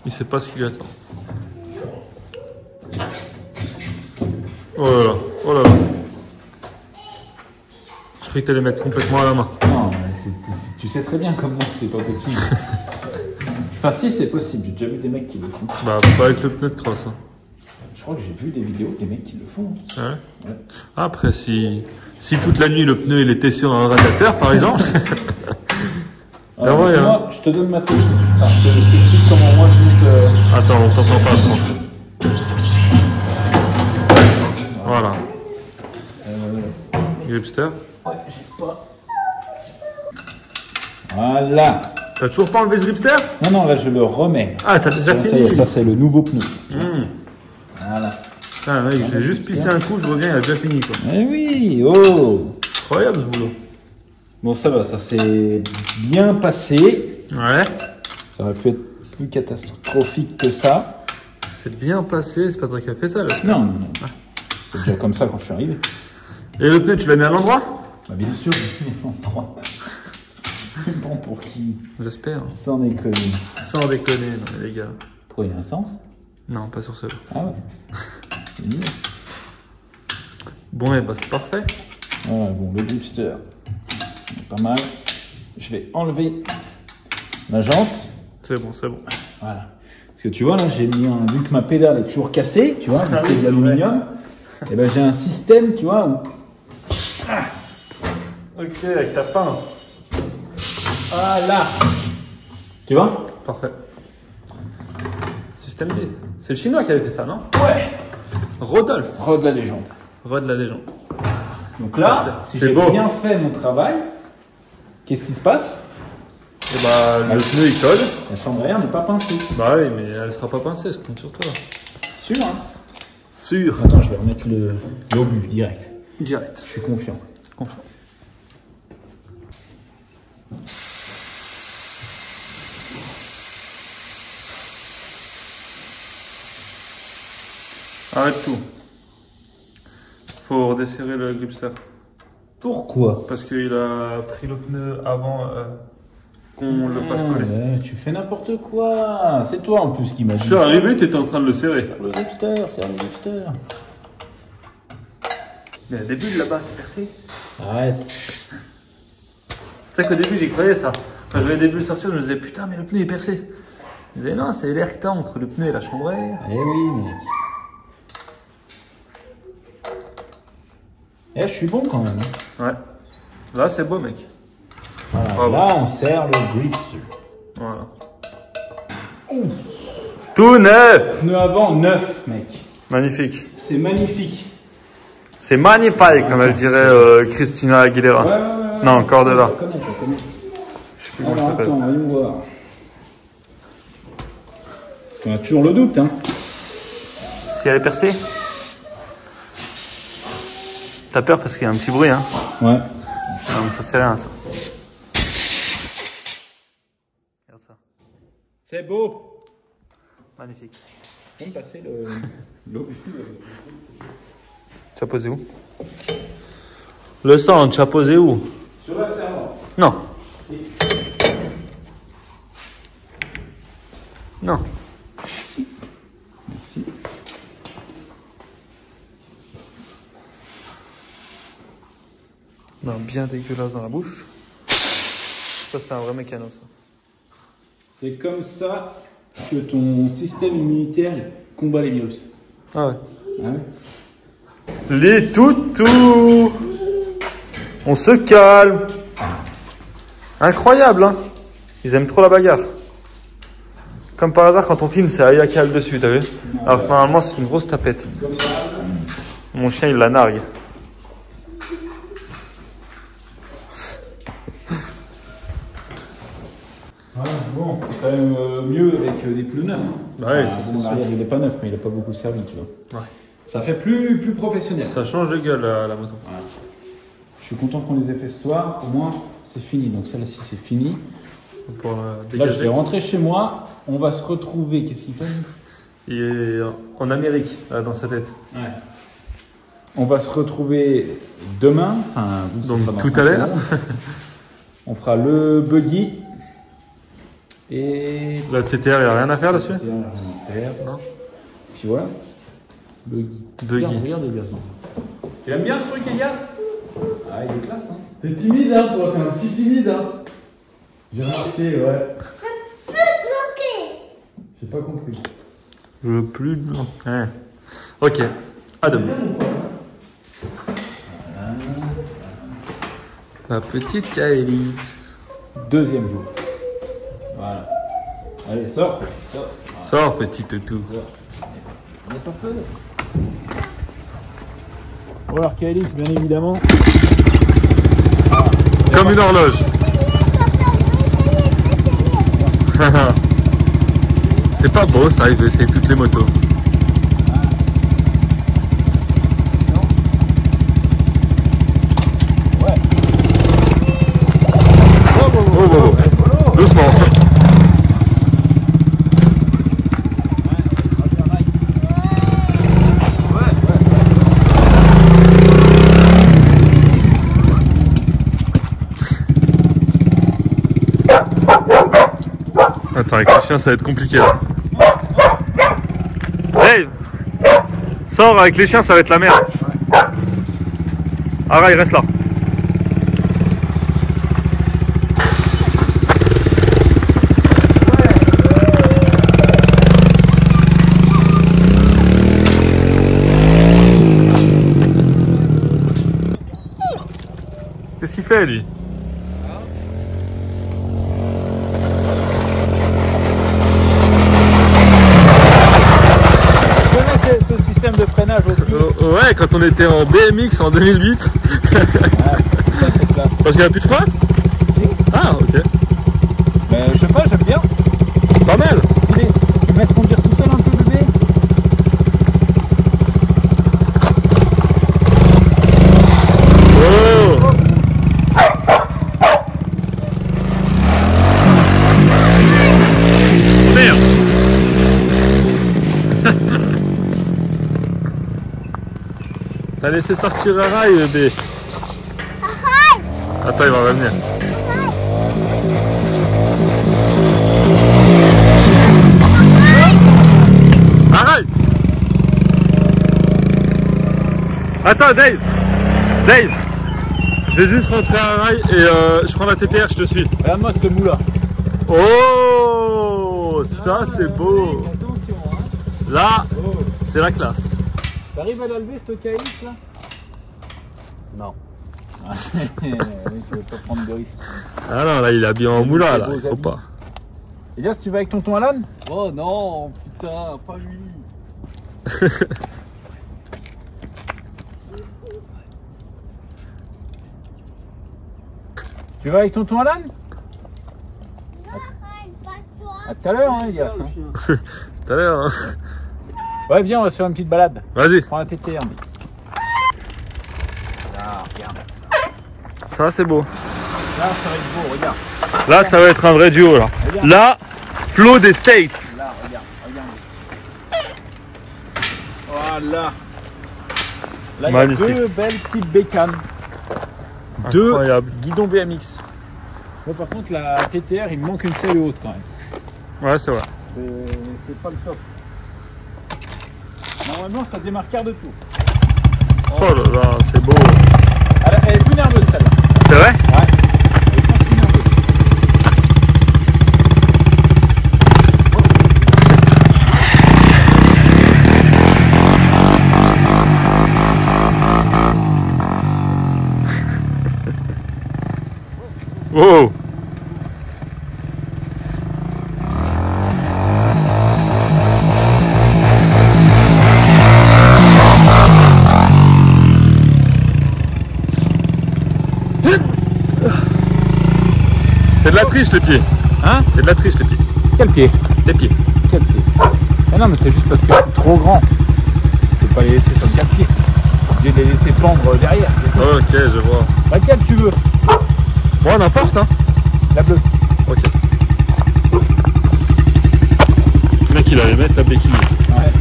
Speaker 2: Il sait pas ce qu'il attend. Oh là là, oh là là. Je croyais que t'allais mettre complètement à la main.
Speaker 1: Non, mais tu sais très bien comme moi que c'est pas possible. enfin, si, c'est possible. J'ai déjà vu des mecs qui le font.
Speaker 2: Bah, pas avec le pneu de crosse. Hein.
Speaker 1: Je crois que j'ai vu des vidéos des mecs qui le font. Ouais.
Speaker 2: Après, si, si toute la nuit le pneu il était sur un radiateur, par exemple,
Speaker 1: Alors,
Speaker 2: ouais,
Speaker 1: moi, je te donne ma technique. Enfin, je te- t'explique comment moi je euh,
Speaker 2: Attends, on t'entend pas, je pense. gripster.
Speaker 1: Ouais, j'ai pas. Voilà.
Speaker 2: T'as toujours pas enlevé ce gripster?
Speaker 1: Non, non, là je le remets.
Speaker 2: Ah, t'as déjà
Speaker 1: Ça, ça
Speaker 2: fini
Speaker 1: ça c'est le nouveau pneu.
Speaker 2: Mmh. Ah, mec, j'ai juste pissé un coup, je reviens, il a déjà fini quoi.
Speaker 1: Eh oui, oh
Speaker 2: Incroyable ce boulot.
Speaker 1: Bon, ça va, ça s'est bien passé.
Speaker 2: Ouais.
Speaker 1: Ça aurait pu être plus catastrophique que ça.
Speaker 2: C'est bien passé, c'est pas toi qui as fait ça là.
Speaker 1: Non, non, non. C'est déjà comme ça quand je suis arrivé.
Speaker 2: Et le pneu, tu l'as mis à l'endroit?
Speaker 1: Bah, bien sûr, je suis en 3. Bon, pour qui?
Speaker 2: J'espère.
Speaker 1: Sans déconner.
Speaker 2: Sans déconner, non, les gars.
Speaker 1: Pour une essence
Speaker 2: Non, pas sur celle
Speaker 1: Ah ouais. Nul.
Speaker 2: Bon, et bah c'est parfait.
Speaker 1: Voilà, bon, le dripster. Pas mal. Je vais enlever la jante.
Speaker 2: C'est bon, c'est bon.
Speaker 1: Voilà. Parce que tu vois, là, j'ai mis un. Vu que ma pédale est toujours cassée, tu vois,
Speaker 2: Ah
Speaker 1: c'est
Speaker 2: oui,
Speaker 1: l'aluminium, et ben j'ai un système, tu vois, où.
Speaker 2: Ok, avec ta pince.
Speaker 1: Voilà Tu vois?
Speaker 2: Parfait. Système D. C'est le chinois qui avait fait ça, non?
Speaker 1: Ouais
Speaker 2: Rodolphe.
Speaker 1: Rod la légende.
Speaker 2: Rod la légende.
Speaker 1: Donc là, si
Speaker 2: C'est
Speaker 1: j'ai bien fait mon travail, qu'est-ce qui se passe?
Speaker 2: Et bah, le pneu il colle.
Speaker 1: La chambre air n'est pas pincée.
Speaker 2: Bah oui, mais elle sera pas pincée, je compte sur toi.
Speaker 1: Sûr, hein?
Speaker 2: Sûr.
Speaker 1: Attends, je vais remettre le l'obus direct.
Speaker 2: Direct.
Speaker 1: Je suis confiant.
Speaker 2: Confiant. Arrête tout. Faut redesserrer le gripster.
Speaker 1: Pourquoi
Speaker 2: Parce qu'il a pris le pneu avant euh, qu'on le fasse coller.
Speaker 1: Ouais, Tu fais n'importe quoi. C'est toi en plus qui m'a dit.
Speaker 2: Je suis arrivé, t'étais en train de le serrer.
Speaker 1: Serre le dripster, serre le dripster.
Speaker 2: Mais au début, là-bas, c'est percé.
Speaker 1: Arrête.
Speaker 2: Tu sais qu'au début, j'y croyais ça. Quand je voyais le début le sortir, je me disais putain, mais le pneu est percé. Je me disais non, c'est l'air que t'as entre le pneu et la chambre à air.
Speaker 1: Eh oui, mec. Eh, je suis bon quand même. hein.
Speaker 2: Ouais. Là, c'est beau, mec.
Speaker 1: Voilà. Là, on serre le dripster.
Speaker 2: Voilà. Tout neuf
Speaker 1: Pneu avant neuf, mec.
Speaker 2: Magnifique.
Speaker 1: C'est magnifique.
Speaker 2: C'est magnifique, comme elle dirait euh, Christina Aguilera.
Speaker 1: Ouais, ouais, ouais, ouais.
Speaker 2: Non, encore de là.
Speaker 1: Je la connais, je la connais.
Speaker 2: Je sais plus comment elle
Speaker 1: Alors,
Speaker 2: s'appelle.
Speaker 1: attends, voyons voir. Parce qu'on a toujours le doute, hein.
Speaker 2: Si elle est percée T'as peur parce qu'il y a un petit bruit, hein
Speaker 1: Ouais.
Speaker 2: Non, mais ça c'est rien, ça. Regarde ça.
Speaker 1: C'est beau.
Speaker 2: Magnifique.
Speaker 1: On passer le... l'obus.
Speaker 2: Tu as posé où? Le sang, tu as posé où?
Speaker 1: Sur la servante.
Speaker 2: Non. Non. Non, bien dégueulasse dans la bouche. Ça, c'est un vrai mécano, ça.
Speaker 1: C'est comme ça que ton système immunitaire combat les virus.
Speaker 2: Ah ouais.
Speaker 1: Ah ouais
Speaker 2: Les toutous On se calme Incroyable, hein Ils aiment trop la bagarre. Comme par hasard, quand on filme, c'est Ayaka le dessus, t'as vu? Alors normalement, c'est une grosse tapette. Mon chien, il la nargue.
Speaker 1: Ouais, bon, c'est quand même euh, mieux avec euh, des pneus neufs. Bon,
Speaker 2: c'est
Speaker 1: l'arrière, il est pas neuf, mais il a pas beaucoup servi, tu vois.
Speaker 2: Ouais.
Speaker 1: Ça fait plus, plus professionnel.
Speaker 2: Ça change de gueule, la, la moto.
Speaker 1: Je suis content qu'on les ait fait ce soir. Au moins, c'est fini. Donc celle-ci, c'est fini.
Speaker 2: Pour euh,
Speaker 1: Là, je vais rentrer chez moi. On va se retrouver. Qu'est-ce qu'il fait
Speaker 2: Il est en Amérique, dans sa tête.
Speaker 1: Ouais. On va se retrouver demain. Enfin,
Speaker 2: Donc, tout à l'heure.
Speaker 1: On fera le buggy. Et.
Speaker 2: La TTR, il n'y a rien à faire là-dessus
Speaker 1: faire.
Speaker 2: Non
Speaker 1: Puis voilà. Buggy.
Speaker 2: Buggy.
Speaker 1: Regarde, regarde Elias. Tu aimes bien ce truc, Elias? Ah, il est classe, hein.
Speaker 3: T'es timide, hein, toi, t'es un petit timide, hein. J'ai remarqué, ouais.
Speaker 4: bloqué.
Speaker 3: J'ai pas compris.
Speaker 2: Je veux plus de... Ouais. Ok, à demain. La petite Kaelix.
Speaker 1: Deuxième jour. Voilà. Allez, sors. Sors.
Speaker 2: Sors, petit toutou.
Speaker 1: N'aie pas peur. Bon alors Kaelix, bien évidemment,
Speaker 2: Comme une horloge. C'est pas beau ça, il veut essayer toutes les motos. Oh, oh, oh. Doucement. Avec les chiens, ça va être compliqué là. Dave Sors avec les chiens, ça va être la merde. Ah, il reste là. Qu'est-ce qu'il fait lui
Speaker 1: Tu connais ce, ce système de freinage au ski
Speaker 2: Euh, Ouais, quand on était en BMX en 2008.
Speaker 1: Ça, c'est classe.
Speaker 2: Parce qu'il n'y a plus de frein Ah, ok.
Speaker 1: Mais je sais pas, j'aime bien.
Speaker 2: Pas mal.
Speaker 1: Stylé. Tu me laisses conduire tout seul un peu, bébé
Speaker 2: Oh Merde T'as laissé sortir un rail, bébé. Attends, il va revenir. Arrête Attends, Dave Dave Je vais juste rentrer un rail et euh, je prends la TPR, je te suis.
Speaker 1: Regarde-moi ce mou là.
Speaker 2: Oh Ça, c'est beau
Speaker 1: hein.
Speaker 2: Là, c'est la classe.
Speaker 1: T'arrives à la lever, ce KX là Non. tu veux pas prendre de risques.
Speaker 2: Ah non, là, il est bien en moulin, là. faut pas.
Speaker 1: Et bien, si tu vas avec tonton Alan
Speaker 5: Oh non, putain, pas lui.
Speaker 1: Tu vas avec tonton Alan À tout à l'heure, hein, Elias. hein.
Speaker 2: Tout à l'heure, hein.
Speaker 1: Ouais, viens, on va se faire une petite balade.
Speaker 2: Vas-y.
Speaker 1: Prends la TTR. mais. Là, regarde.
Speaker 2: Ça, c'est beau.
Speaker 1: Là, ça va être beau, regarde.
Speaker 2: Là, ça va être un vrai duo, là.
Speaker 1: Regarde.
Speaker 2: Là, Flo des States.
Speaker 1: Là, regarde, regarde. Voilà. Là, il y a deux belles petites bécanes. Deux
Speaker 2: Incroyable.
Speaker 1: guidons BMX. Moi, par contre, la TTR, il manque une selle haute quand même.
Speaker 2: Ouais, c'est vrai.
Speaker 1: C'est pas le top. Normalement, ça démarre quart de tour.
Speaker 2: Oh là là, c'est beau.
Speaker 1: Elle, elle est plus nerveuse celle-là.
Speaker 2: C'est vrai?
Speaker 1: Ouais. Elle est pas plus nerveuse.
Speaker 2: Oh
Speaker 1: trop grand. Je peux pas les laisser sur le quatre pieds. Je vais les laisser pendre derrière.
Speaker 2: Ok, je vois.
Speaker 1: Laquelle tu veux?
Speaker 2: Bon, n'importe, hein.
Speaker 1: La bleue.
Speaker 2: Ok. Le mec, il allait mettre la béquille.
Speaker 1: Ouais.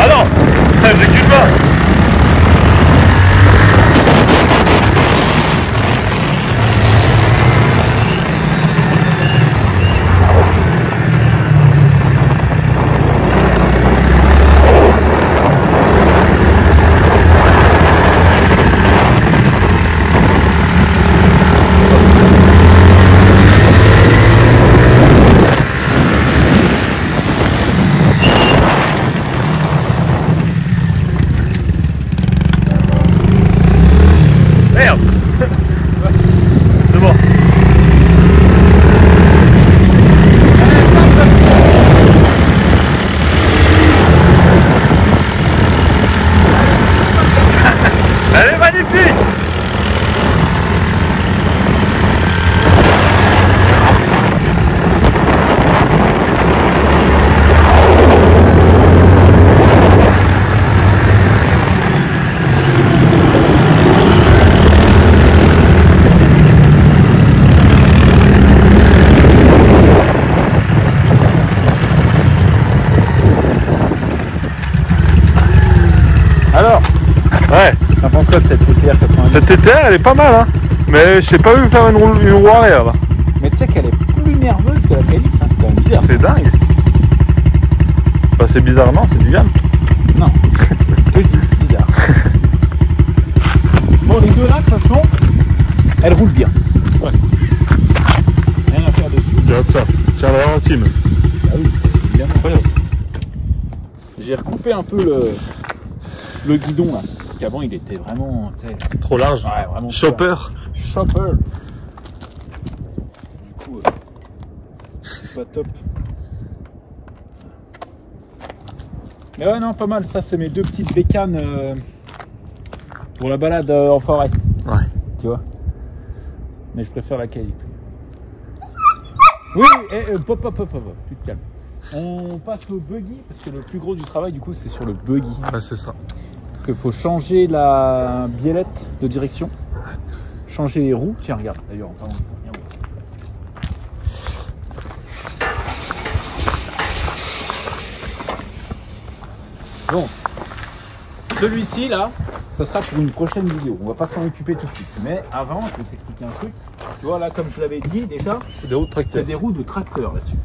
Speaker 2: Ah non J'écule pas Merde C'est bon. Elle est magnifique
Speaker 1: Alors,
Speaker 2: Ouais,
Speaker 1: t'en penses quoi de cette TTR 90
Speaker 2: cette TTR elle est pas mal hein Mais je t'ai pas vu faire une roue, une roue arrière là.
Speaker 1: Mais tu sais qu'elle est plus nerveuse que la Calix, hein, c'est quand même bizarre.
Speaker 2: C'est dingue Bah c'est bizarre non, c'est du gamme.
Speaker 1: Non, c'est ce que je dis, c'est bizarre. bon, les deux là, de toute façon, elles roulent bien.
Speaker 2: Ouais.
Speaker 1: Rien à faire dessus.
Speaker 2: Regarde ça, tiens vraiment team.
Speaker 1: Ah oui, évidemment. J'ai recoupé un peu le, le guidon là. Qu'avant il était vraiment.
Speaker 2: Trop large.
Speaker 1: Ouais, vraiment.
Speaker 2: Chopper.
Speaker 1: Chopper. Du coup, euh, c'est pas top. Mais ouais, non, pas mal. Ça, c'est mes deux petites bécanes euh, pour la balade euh, en forêt.
Speaker 2: Ouais.
Speaker 1: Tu vois Mais je préfère la qualité. Oui, oui, eh, pop, pop, pop, pop, pop, tu te calmes. On passe au buggy parce que le plus gros du travail, du coup, c'est sur le buggy.
Speaker 2: Ouais c'est ça.
Speaker 1: Parce qu'il faut changer la biellette de direction, changer les roues. Tiens, regarde, d'ailleurs, voir. Bon, celui-ci là, ça sera pour une prochaine vidéo. On va pas s'en occuper tout de suite. Mais avant, je vais t'expliquer un truc. Tu vois là, comme je l'avais dit déjà,
Speaker 2: C'est des roues de
Speaker 1: c'est
Speaker 2: tracteur.
Speaker 1: des roues de tracteur là-dessus.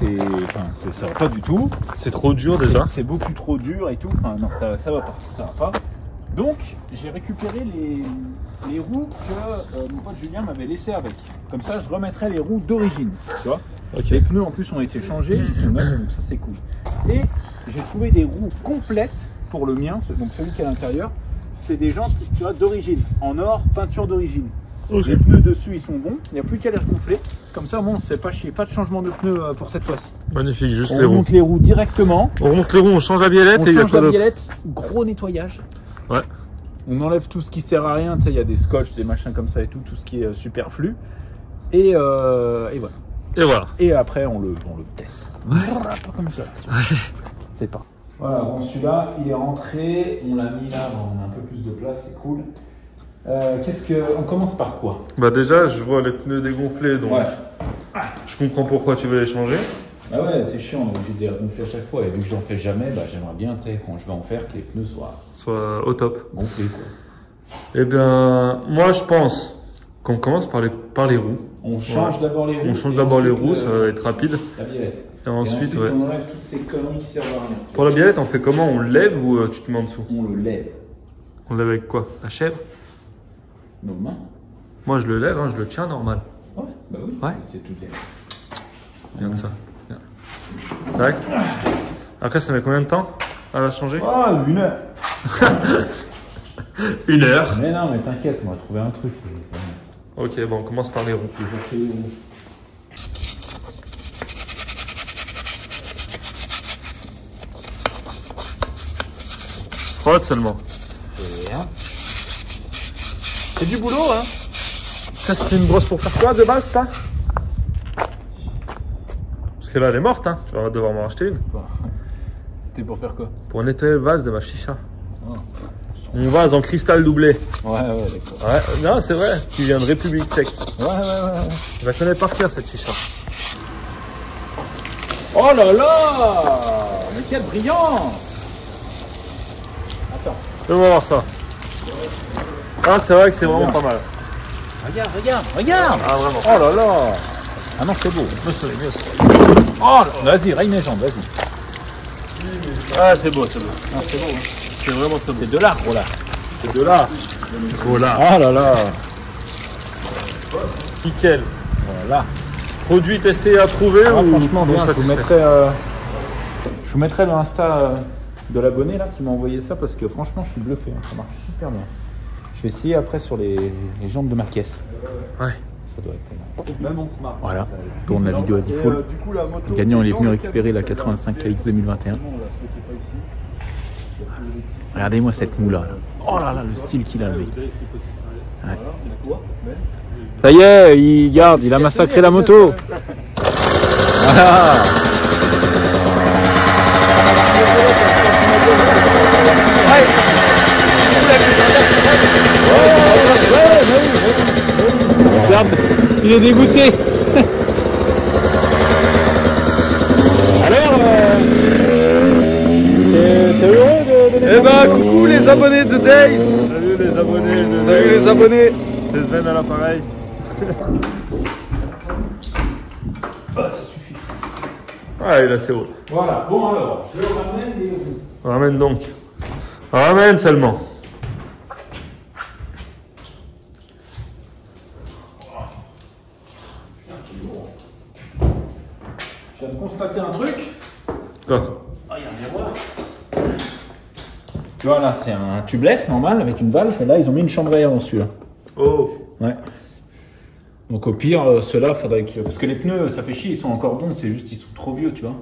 Speaker 1: C'est, enfin, c'est- ça va pas du tout.
Speaker 2: C'est trop dur déjà.
Speaker 1: C'est beaucoup trop dur et tout. Enfin, non, ça, ça va pas. Ça va pas. Donc, j'ai récupéré les, les roues que euh, mon pote Julien m'avait laissées avec. Comme ça, je remettrai les roues d'origine. Tu vois. Les pneus en plus ont été changés, ils sont neufs, donc ça c'est cool. Et j'ai trouvé des roues complètes pour le mien, donc celui qui est à l'intérieur. C'est des jantes, tu vois, d'origine, en or, peinture d'origine. Les pneus dessus, ils sont bons, il n'y a plus qu'à les regonfler. Comme ça, au moins, on ne se fait pas chier, pas de changement de pneus euh, pour cette fois-ci.
Speaker 2: Magnifique, juste
Speaker 1: On
Speaker 2: les roues.
Speaker 1: remonte les roues directement.
Speaker 2: On remonte les roues, on change la biellette
Speaker 1: On
Speaker 2: et il y a
Speaker 1: change la biellette, gros nettoyage.
Speaker 2: Ouais.
Speaker 1: On enlève tout ce qui sert à rien, tu sais, il y a des scotch, des machins comme ça et tout, tout ce qui est euh, superflu. Et, euh, et voilà.
Speaker 2: Et voilà.
Speaker 1: Et après, on le, on le teste. Pas comme ça. C'est pas. Voilà, bon, celui-là, il est rentré. On l'a mis là, on a un peu plus de place, c'est cool. Euh, Qu'est-ce que. On commence par quoi?
Speaker 2: Bah déjà, je vois les pneus dégonflés, donc
Speaker 1: Ouais.
Speaker 2: je comprends pourquoi tu veux les changer.
Speaker 1: Ah ouais, c'est chiant, donc j'ai des gonflés à chaque fois. Et vu que j'en fais jamais, bah, j'aimerais bien, tu sais, quand je vais en faire, que les pneus soient
Speaker 2: Soit au top.
Speaker 1: gonflés, quoi.
Speaker 2: Eh bien, moi je pense qu'on commence par les, par les roues.
Speaker 1: On change d'abord les roues.
Speaker 2: On change d'abord les roues,
Speaker 1: euh,
Speaker 2: ça va être rapide.
Speaker 1: La biellette.
Speaker 2: Et ensuite, ouais.
Speaker 1: on enlève toutes ces conneries qui servent à rien.
Speaker 2: Pour la biellette, on fait comment? On lève ou euh, tu te mets en dessous
Speaker 1: On le lève.
Speaker 2: On le lève avec quoi? La chèvre? Moi je le lève, hein, je le tiens normal.
Speaker 1: Ouais, bah oui.
Speaker 2: Ouais.
Speaker 1: C'est tout.
Speaker 2: Regarde ça. Regarde. Tac. Après, ça met combien de temps à la changer
Speaker 1: Ah, une heure.
Speaker 2: Une heure.
Speaker 1: Mais non, mais t'inquiète, on va trouver un truc.
Speaker 2: Ok, bon, on commence par les roues.
Speaker 1: Je vais chercher les roues.
Speaker 2: Frotte seulement.
Speaker 1: C'est du boulot, hein
Speaker 2: Ça, c'était une brosse pour faire quoi de base, ça? Parce que là, elle est morte, hein. Tu vas devoir m'en racheter une.
Speaker 1: C'était pour faire quoi?
Speaker 2: Pour nettoyer le vase de ma chicha. Mon vase en cristal doublé.
Speaker 1: Ouais, ouais, d'accord.
Speaker 2: Ouais, non, c'est vrai. Qui vient de République tchèque.
Speaker 1: Ouais, ouais, ouais.
Speaker 2: Je la connais par cœur, cette chicha.
Speaker 1: Oh là là Mais quelle brillance Attends,
Speaker 2: Fais-moi voir ça. Ah, c'est vrai que c'est vraiment pas mal.
Speaker 1: regarde, regarde, regarde
Speaker 2: Ah, vraiment.
Speaker 1: Oh là là Ah non, c'est beau.
Speaker 2: Soleil, soleil.
Speaker 1: Oh là Vas-y, raye mes jambes, vas-y.
Speaker 2: Ah, c'est beau, c'est beau.
Speaker 1: Ah, c'est beau, hein.
Speaker 2: C'est vraiment très beau.
Speaker 1: C'est de l'art, là.
Speaker 2: C'est de là. Voilà.
Speaker 1: Oh là là
Speaker 2: Nickel.
Speaker 1: Voilà.
Speaker 2: Produit testé et approuvé
Speaker 1: Ah,
Speaker 2: ou
Speaker 1: franchement, bien, je vous mettrai, euh, je vous mettrai le Insta euh, de l'abonné là qui m'a envoyé ça parce que franchement, je suis bluffé. hein, Ça marche super bien. Je vais essayer après sur les, les jambes de Marquez.
Speaker 2: Ouais.
Speaker 1: Ça doit être.
Speaker 5: Même en smart.
Speaker 1: Voilà, tourne la vidéo à 10
Speaker 5: Et,
Speaker 1: full.
Speaker 5: euh,
Speaker 1: gagnant, il est venu récupérer la
Speaker 5: cabine,
Speaker 1: 85 KX 2021.
Speaker 5: on la stockait pas ici. Il y a plus de-
Speaker 1: Regardez-moi cette moula. là. Oh là là, le style qu'il a le mec.
Speaker 5: Mais-
Speaker 1: Ça y est, il garde, il a massacré la moto. Regarde, il est dégoûté. Alors, euh, t'es- heureux de, de
Speaker 2: Eh bah, coucou les abonnés de Dave
Speaker 3: Salut les abonnés. de-
Speaker 2: Salut les abonnés
Speaker 3: C'est Sven à l'appareil.
Speaker 2: Ah, il est assez haut.
Speaker 1: Voilà, bon alors, je ramène les roues.
Speaker 2: Ramène donc. Ramène seulement.
Speaker 1: Je viens de constater un truc.
Speaker 2: Quoi
Speaker 1: Ah, il y a un miroir. Tu vois, là, c'est un tubeless normal avec une valve. Et là, ils ont mis une chambre à air dans celui-là.
Speaker 2: Oh
Speaker 1: Ouais. Donc, au pire, euh, ceux-là, faudrait que. Parce que les pneus, ça fait chier, ils sont encore bons, c'est juste ils sont trop vieux, tu vois.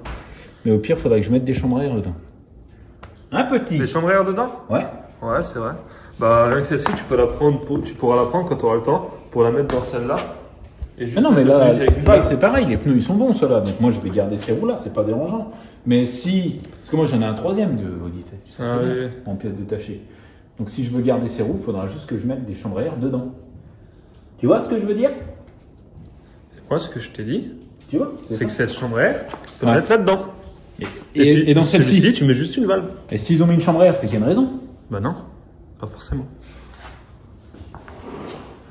Speaker 1: Mais au pire, faudrait que je mette des chambres à air dedans. Un petit.
Speaker 2: Des chambres à air dedans?
Speaker 1: Ouais.
Speaker 2: Ouais, c'est vrai. Bah, rien que celle-ci, tu peux la prendre, pour- tu pourras la prendre quand tu auras le temps pour la mettre dans celle-là. Et juste
Speaker 1: Ah non, mais là, c'est pareil, les pneus ils sont bons ceux-là. Donc moi je vais garder ces roues-là, c'est pas dérangeant. Mais si. Parce que moi j'en ai un troisième de Odyssey, tu sais,
Speaker 2: Ah oui,
Speaker 1: en pièces détachées. Donc si je veux garder ces roues, il faudra juste que je mette des chambres à air dedans. Tu vois ce que je veux dire?
Speaker 2: Moi, ce que je t'ai dit,
Speaker 1: Tu vois
Speaker 2: c'est que cette chambre à air, tu peux
Speaker 1: Ouais.
Speaker 2: mettre là-dedans.
Speaker 1: Et, et-
Speaker 2: puis,
Speaker 1: et dans celle-ci?
Speaker 2: tu mets juste une valve.
Speaker 1: Et s'ils ont mis une chambre à air, c'est qu'il y a une raison?
Speaker 2: Bah non, pas forcément.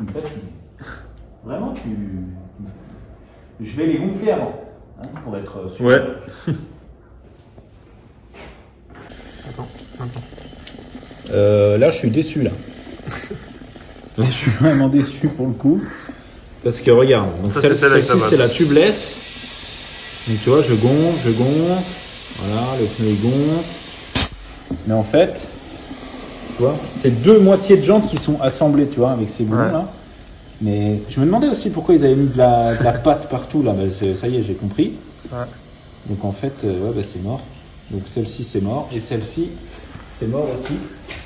Speaker 1: En fait, vraiment, tu. Je vais les gonfler avant, hein, pour être sûr.
Speaker 2: Ouais.
Speaker 1: Euh, là, je suis déçu là. Là, je suis vraiment déçu pour le coup. Parce que regarde, donc
Speaker 2: Ça,
Speaker 1: celle-
Speaker 2: c'est
Speaker 1: celle-ci c'est la tubeless. Donc tu vois, je gonfle, je gonfle. Voilà, le pneu il gonfle. Mais en fait, tu vois, c'est deux moitiés de jantes qui sont assemblées, tu vois, avec ces boulons
Speaker 2: Ouais.
Speaker 1: là. Mais je me demandais aussi pourquoi ils avaient mis de la, de la pâte partout là. Bah, ça y est, j'ai compris.
Speaker 2: Ouais.
Speaker 1: Donc en fait, euh, ouais, bah, c'est mort. Donc celle-ci c'est mort et celle-ci c'est mort aussi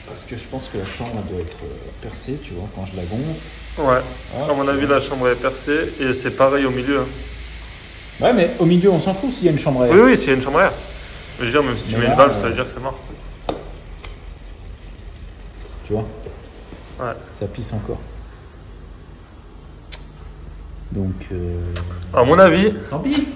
Speaker 1: parce que je pense que la chambre doit être euh, percée, tu vois, quand je la gonfle.
Speaker 2: Ouais. À mon avis, la chambre est percée et c'est pareil au milieu. hein.
Speaker 1: Ouais, mais au milieu on s'en fout s'il y a une chambre à air.
Speaker 2: Oui, oui, s'il y a une chambre à air. Je veux dire, même si tu
Speaker 1: Mais
Speaker 2: mets
Speaker 1: là,
Speaker 2: une valve,
Speaker 1: euh,
Speaker 2: ça veut dire que c'est mort.
Speaker 1: Tu vois,
Speaker 2: Ouais.
Speaker 1: ça pisse encore. Donc, euh...
Speaker 2: À mon avis,
Speaker 1: tant pis.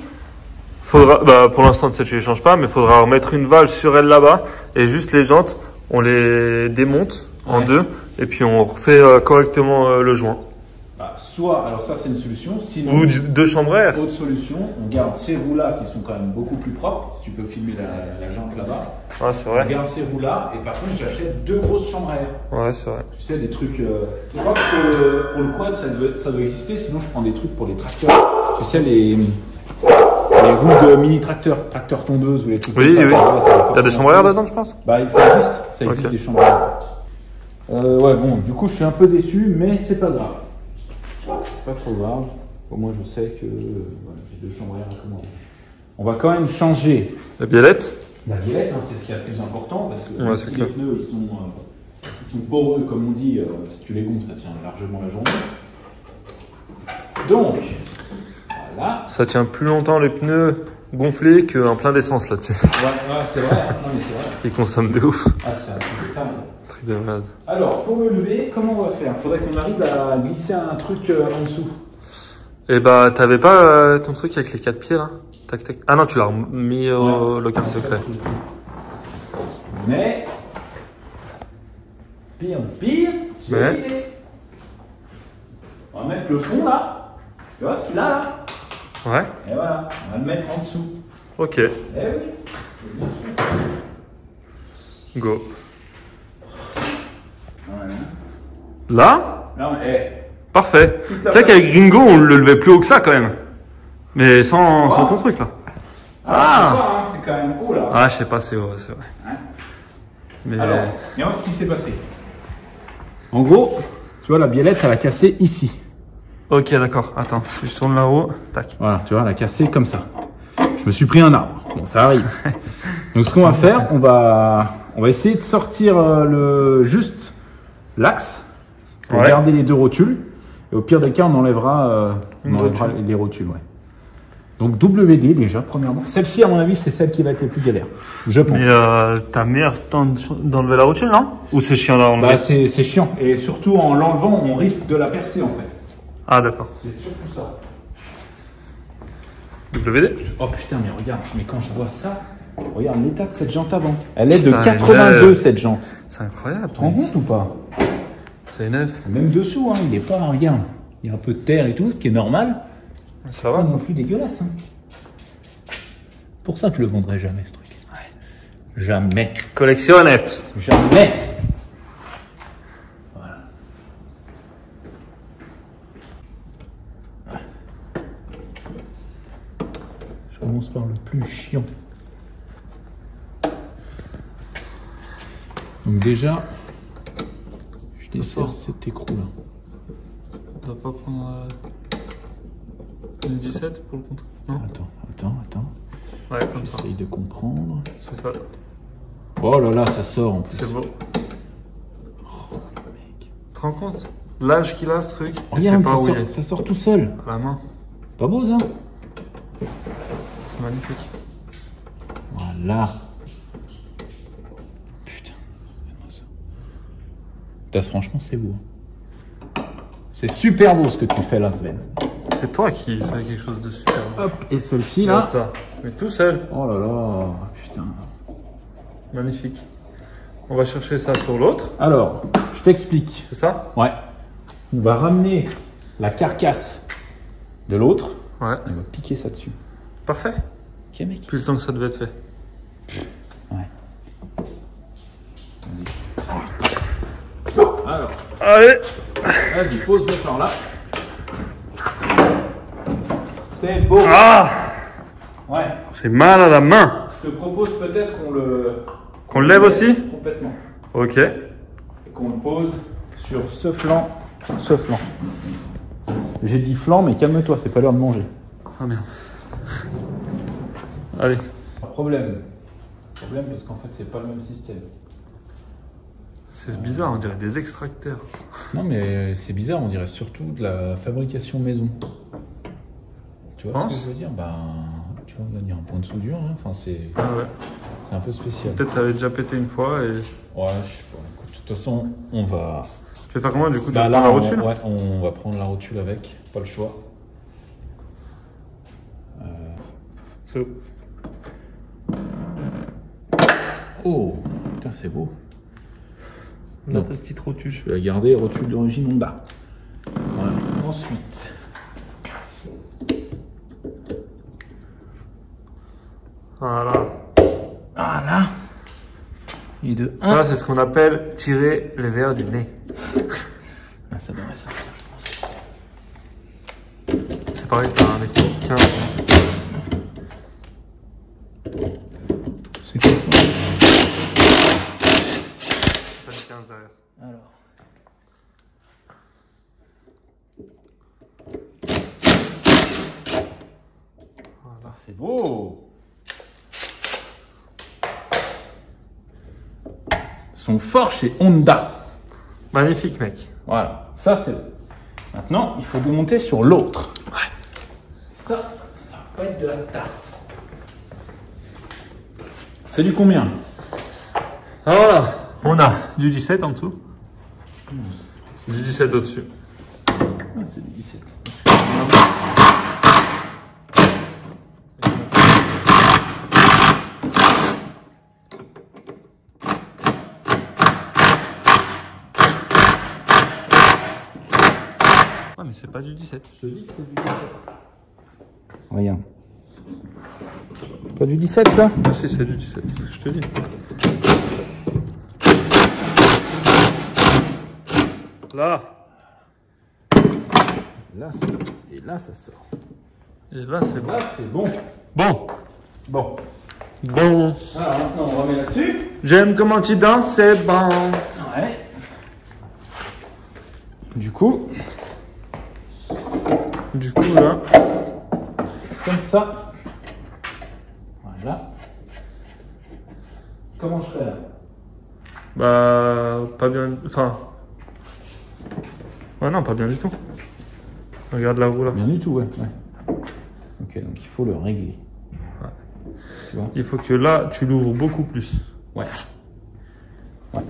Speaker 2: faudra, bah, pour l'instant, tu sais, tu les changes pas, mais faudra remettre une valve sur elle là-bas et juste les jantes, on les démonte en
Speaker 1: Ouais.
Speaker 2: deux et puis on refait euh, correctement euh, le joint.
Speaker 1: Soit, alors ça c'est une solution, sinon.
Speaker 2: Ou deux chambres à air.
Speaker 1: Autre solution, on garde ces roues-là qui sont quand même beaucoup plus propres. Si tu peux filmer la, la jante là-bas.
Speaker 2: Ouais, c'est
Speaker 1: On
Speaker 2: vrai.
Speaker 1: garde ces roues-là et par contre j'achète deux grosses chambres à air.
Speaker 2: Ouais, c'est vrai.
Speaker 1: Tu sais, des trucs. euh, Je crois que pour le, pour le quad, ça doit, ça doit exister. Sinon, je prends des trucs pour les tracteurs. Tu sais, les, les roues de mini tracteurs, tracteurs tondeuses ou les trucs
Speaker 2: Oui, oui. Il y a des chambres à air dedans, je pense
Speaker 1: Bah, ça existe. Ça existe des chambres à air. Euh, ouais, bon, du coup, je suis un peu déçu, mais c'est pas grave. Pas trop grave. Au moins, je sais que voilà, j'ai deux chambres à air à commander. On va quand même changer
Speaker 2: La biellette
Speaker 1: la violette, hein, c'est ce qui est le plus important parce que
Speaker 2: Ouais, clair.
Speaker 1: les pneus ils sont, euh, ils sont poreux, comme on dit, euh, si tu les gonfles, ça tient largement la journée. Donc, voilà.
Speaker 2: Ça tient plus longtemps les pneus gonflés qu'un plein d'essence là-dessus.
Speaker 1: Ouais, ouais, c'est vrai.
Speaker 2: Ils consomment de ouf.
Speaker 1: Ah, c'est un truc de
Speaker 2: malade.
Speaker 1: Alors, pour le lever, comment on va faire? Faudrait qu'on arrive à glisser un truc euh, en dessous.
Speaker 2: Et bah, t'avais pas euh, ton truc avec les quatre pieds là? Tac, tac. Ah non, tu l'as remis au
Speaker 1: Ouais.
Speaker 2: local secret.
Speaker 1: Mais, pire, pire, j'ai idée. On va mettre le fond là. Tu vois, celui-là là.
Speaker 2: Ouais.
Speaker 1: Et voilà, on va le mettre en dessous.
Speaker 2: Ok.
Speaker 1: Eh oui.
Speaker 2: Go. Là?
Speaker 1: Non, mais, eh,
Speaker 2: Parfait. Tu sais qu'avec Gringo, on le levait plus haut que ça quand même. Mais sans, sans ton truc là.
Speaker 1: ah,
Speaker 2: Ah.
Speaker 1: hein, c'est quand même haut là.
Speaker 2: Ah, je sais pas, c'est vrai, c'est vrai.
Speaker 1: Hein?
Speaker 2: Mais
Speaker 1: Alors, regarde ce qui s'est passé. En gros, tu vois, la biellette, elle a cassé ici.
Speaker 2: Ok, d'accord. Attends, si je tourne là-haut, tac.
Speaker 1: Voilà, tu vois, elle a cassé comme ça. Je me suis pris un arbre. Bon, ça arrive. Donc, ce qu'on va faire, on va, on va essayer de sortir euh, le, juste l'axe pour
Speaker 2: Ouais.
Speaker 1: garder les deux rotules. Et au pire des cas, on enlèvera, euh, on
Speaker 2: Une
Speaker 1: enlèvera
Speaker 2: rotule.
Speaker 1: les rotules. Ouais. Donc, WD déjà, premièrement. Celle-ci, à mon avis, c'est celle qui va être la plus galère. Je pense.
Speaker 2: Mais euh, meilleur temps de- d'enlever la rotule, non? Ou c'est chiant à enlever
Speaker 1: Bah, c'est c'est chiant. Et surtout, en l'enlevant, on risque de la percer, en fait.
Speaker 2: Ah, d'accord.
Speaker 1: C'est surtout ça.
Speaker 2: WD
Speaker 1: Oh putain, mais regarde, mais quand je vois ça, regarde l'état de cette jante avant. Elle est de
Speaker 2: Putain,
Speaker 1: 82
Speaker 2: elle est-
Speaker 1: cette jante.
Speaker 2: C'est incroyable.
Speaker 1: Tu te rends compte ou pas?
Speaker 2: C'est neuf.
Speaker 1: Même dessous, hein, il est pas, regarde. Il y a un peu de terre et tout, ce qui est normal.
Speaker 2: Ça
Speaker 1: Pas
Speaker 2: va
Speaker 1: non plus dégueulasse. Hein. Pour ça que je le vendrai jamais ce truc. Jamais.
Speaker 2: Collectionnette.
Speaker 1: Jamais. Voilà. Je commence par le plus chiant. Donc déjà, je desserre cet écrou là.
Speaker 2: On doit pas prendre euh, une 17 pour le contre. Non?
Speaker 1: Attends, attends, attends.
Speaker 2: Ouais, comme ça.
Speaker 1: J'essaye de comprendre.
Speaker 2: C'est ça.
Speaker 1: Oh là là, ça sort en plus.
Speaker 2: C'est beau.
Speaker 1: Oh, mec.
Speaker 2: Tu te rends compte? L'âge qu'il a ce truc Et
Speaker 1: Regarde,
Speaker 2: pas
Speaker 1: ça sort, ça sort tout seul.
Speaker 2: La main.
Speaker 1: Pas beau ça?
Speaker 2: C'est magnifique.
Speaker 1: Voilà. Putain. regarde-moi ça. Putain, franchement, c'est beau. C'est super beau ce que tu fais là, Sven.
Speaker 2: C'est toi qui fais quelque chose de super.
Speaker 1: Hop, et celle-ci là.
Speaker 2: ça. Mais tout seul.
Speaker 1: Oh là là, putain.
Speaker 2: Magnifique. On va chercher ça sur l'autre.
Speaker 1: Alors, je t'explique.
Speaker 2: C'est ça?
Speaker 1: Ouais. On va ramener la carcasse de l'autre.
Speaker 2: Ouais.
Speaker 1: On va piquer ça dessus.
Speaker 2: Parfait.
Speaker 1: Ok, mec
Speaker 2: Plus le temps que ça devait être fait. Allez
Speaker 1: vas-y, pose le plan là. C'est beau.
Speaker 2: Ah
Speaker 1: Ouais.
Speaker 2: J'ai mal à la main.
Speaker 1: Je te propose peut-être qu'on le.
Speaker 2: Qu'on le lève aussi
Speaker 1: Complètement.
Speaker 2: Ok.
Speaker 1: Et qu'on le pose sur ce flanc, ce flanc. J'ai dit flanc, mais calme-toi, c'est pas l'heure de manger.
Speaker 2: Ah merde. Allez.
Speaker 1: Problème. Problème parce qu'en fait, c'est pas le même système.
Speaker 2: C'est bizarre, on dirait des extracteurs.
Speaker 1: Non, mais c'est bizarre, on dirait surtout de la fabrication maison. Tu vois ce que je veux dire? Ben, tu vois, y a un point de soudure, hein. enfin, c'est
Speaker 2: Ah ouais.
Speaker 1: c'est un peu spécial.
Speaker 2: Peut-être ça avait déjà pété une fois et.
Speaker 1: Ouais, je sais pas. Écoute, de toute façon, on va.
Speaker 2: Tu vas faire comment du coup Tu
Speaker 1: Bah,
Speaker 2: vas
Speaker 1: là,
Speaker 2: prendre la
Speaker 1: on,
Speaker 2: rotule?
Speaker 1: ouais, on va prendre la rotule avec, pas le choix.
Speaker 2: C'est où?
Speaker 1: Oh, putain, c'est beau.
Speaker 2: Là,
Speaker 1: Non.
Speaker 2: ta petite rotule.
Speaker 1: Je vais la garder, rotule d'origine Honda. Voilà. Ensuite,
Speaker 2: Voilà.
Speaker 1: voilà. Et de
Speaker 2: Ça, c'est ce qu'on appelle tirer les verres du nez.
Speaker 1: Ah, ça devrait sortir.
Speaker 2: C'est pareil, t'as un écran 15.
Speaker 1: C'est quoi ça
Speaker 2: T'as le 15 derrière.
Speaker 1: Alors.
Speaker 2: Voilà.
Speaker 1: C'est beau. Chez Honda.
Speaker 2: Magnifique, mec.
Speaker 1: Voilà, ça c'est. Maintenant, il faut démonter sur l'autre. Ça, ça va pas être de la tarte. C'est du combien?
Speaker 2: Ah, voilà. On a du 17 en dessous. Du 17 au-dessus.
Speaker 1: ah, C'est du 17.
Speaker 2: Ah, mais c'est pas du 17.
Speaker 1: Je te dis que c'est du 17. Regarde. Pas du 17 ça?
Speaker 2: Ah, si, c'est du 17, c'est ce que je te dis. Là.
Speaker 1: Là, c'est- et là ça sort.
Speaker 2: Et là, c'est bon.
Speaker 1: Là c'est bon.
Speaker 2: Bon.
Speaker 1: Bon.
Speaker 2: Bon.
Speaker 1: Alors maintenant on remet là-dessus.
Speaker 2: J'aime comment tu danses, c'est bon.
Speaker 1: Ouais. Du coup là, comme ça. Voilà. Comment je fais là?
Speaker 2: Bah, pas bien. Enfin. Ouais, non, pas bien du tout. Regarde la roue là.
Speaker 1: Bien du tout, ouais. ouais. Ok, donc il faut le régler. Tu vois
Speaker 2: Il faut que là, tu l'ouvres beaucoup plus.
Speaker 1: Ouais. Ouais.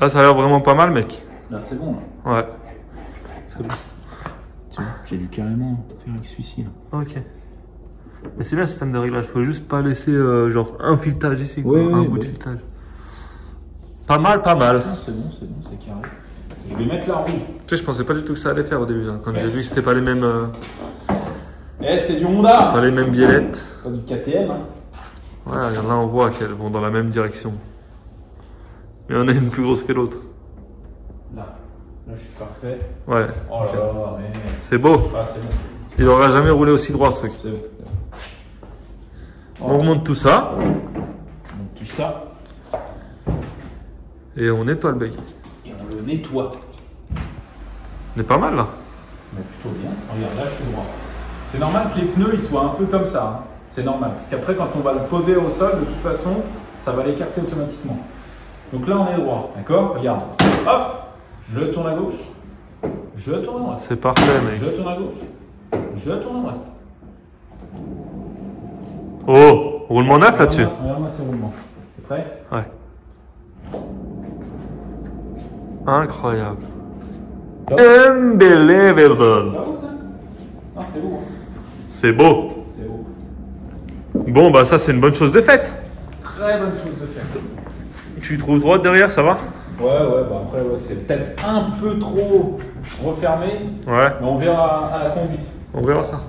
Speaker 2: Là, ça a l'air vraiment pas mal, mec.
Speaker 1: Là, c'est bon. Là.
Speaker 2: Ouais. C'est bon.
Speaker 1: Tu vois, j'ai dû carrément faire avec celui-ci. Là.
Speaker 2: Ok. Mais c'est bien le système de réglage. Faut juste pas laisser euh, genre un filetage ici, quoi.
Speaker 1: Oui,
Speaker 2: un bout de filetage. Pas mal, pas mal.
Speaker 1: Ah, c'est bon, c'est bon, c'est carré. Je vais mettre la roue.
Speaker 2: Tu sais, je pensais pas du tout que ça allait faire au début. hein. Quand j'ai vu que c'était pas les mêmes, euh,
Speaker 1: Eh, c'est du Honda
Speaker 2: pas les mêmes biellettes.
Speaker 1: Pas du KTM. Hein.
Speaker 2: Ouais, regarde, là on voit qu'elles vont dans la même direction. Mais on a une plus grosse que l'autre.
Speaker 1: Là. Je suis parfait.
Speaker 2: Ouais.
Speaker 1: Oh là là, mais.
Speaker 2: C'est beau.
Speaker 1: Ah, bon.
Speaker 2: Il aura jamais roulé aussi droit ce truc. On remonte tout ça
Speaker 1: Donc, tout ça,
Speaker 2: et on nettoie le buggy.
Speaker 1: et on le nettoie.
Speaker 2: On est pas mal là.
Speaker 1: Mais plutôt bien. Regarde, là, je suis droit. C'est normal que les pneus, ils soient un peu comme ça. hein. C'est normal. Parce qu'après, quand on va le poser au sol, de toute façon, ça va l'écarter automatiquement. Donc là, on est droit. D'accord? Regarde. Hop Je tourne à gauche. Je tourne à droite.
Speaker 2: C'est parfait,
Speaker 1: Je
Speaker 2: mec.
Speaker 1: tourne à gauche. Je tourne à droite.
Speaker 2: Oh, roulement neuf là-dessus.
Speaker 1: Regarde-moi- ces roulements. T'es prêt?
Speaker 2: Ouais. Incroyable.
Speaker 1: Top.
Speaker 2: Unbelievable.
Speaker 1: Non, c'est beau. hein.
Speaker 2: C'est beau.
Speaker 1: C'est beau.
Speaker 2: Bon, bah ça c'est une bonne chose de faite.
Speaker 1: Très bonne chose de faire.
Speaker 2: Tu trouves droite derrière, ça va?
Speaker 1: Ouais, ouais, bah après, ouais, c'est peut-être un peu trop refermé,
Speaker 2: Ouais,
Speaker 1: mais on verra à la conduite.
Speaker 2: on verra ça.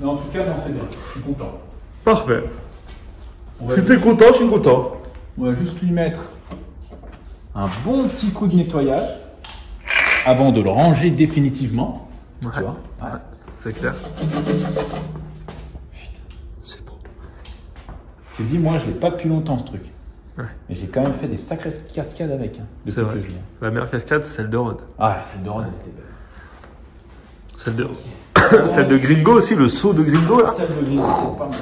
Speaker 1: Mais en tout cas, non, c'est bien. Je suis content.
Speaker 2: Parfait. Si t'es content, je suis content.
Speaker 1: on va juste lui mettre un bon petit coup de nettoyage avant de le ranger définitivement.
Speaker 2: Ouais.
Speaker 1: Tu vois
Speaker 2: Ouais, c'est clair. C'est beau.
Speaker 1: Tu te dis, moi, je l'ai pas depuis longtemps, ce truc.
Speaker 2: Ouais.
Speaker 1: Mais j'ai quand même fait des sacrées cascades avec. Hein,
Speaker 2: C'est vrai.
Speaker 1: que je l'ai.
Speaker 2: La meilleure cascade, c'est celle de Rod.
Speaker 1: Ah, celle de Rod, elle était belle.
Speaker 2: Celle de, celle de Gringo aussi, le saut de Gringo là.
Speaker 1: Celle de Gringo, pas mal.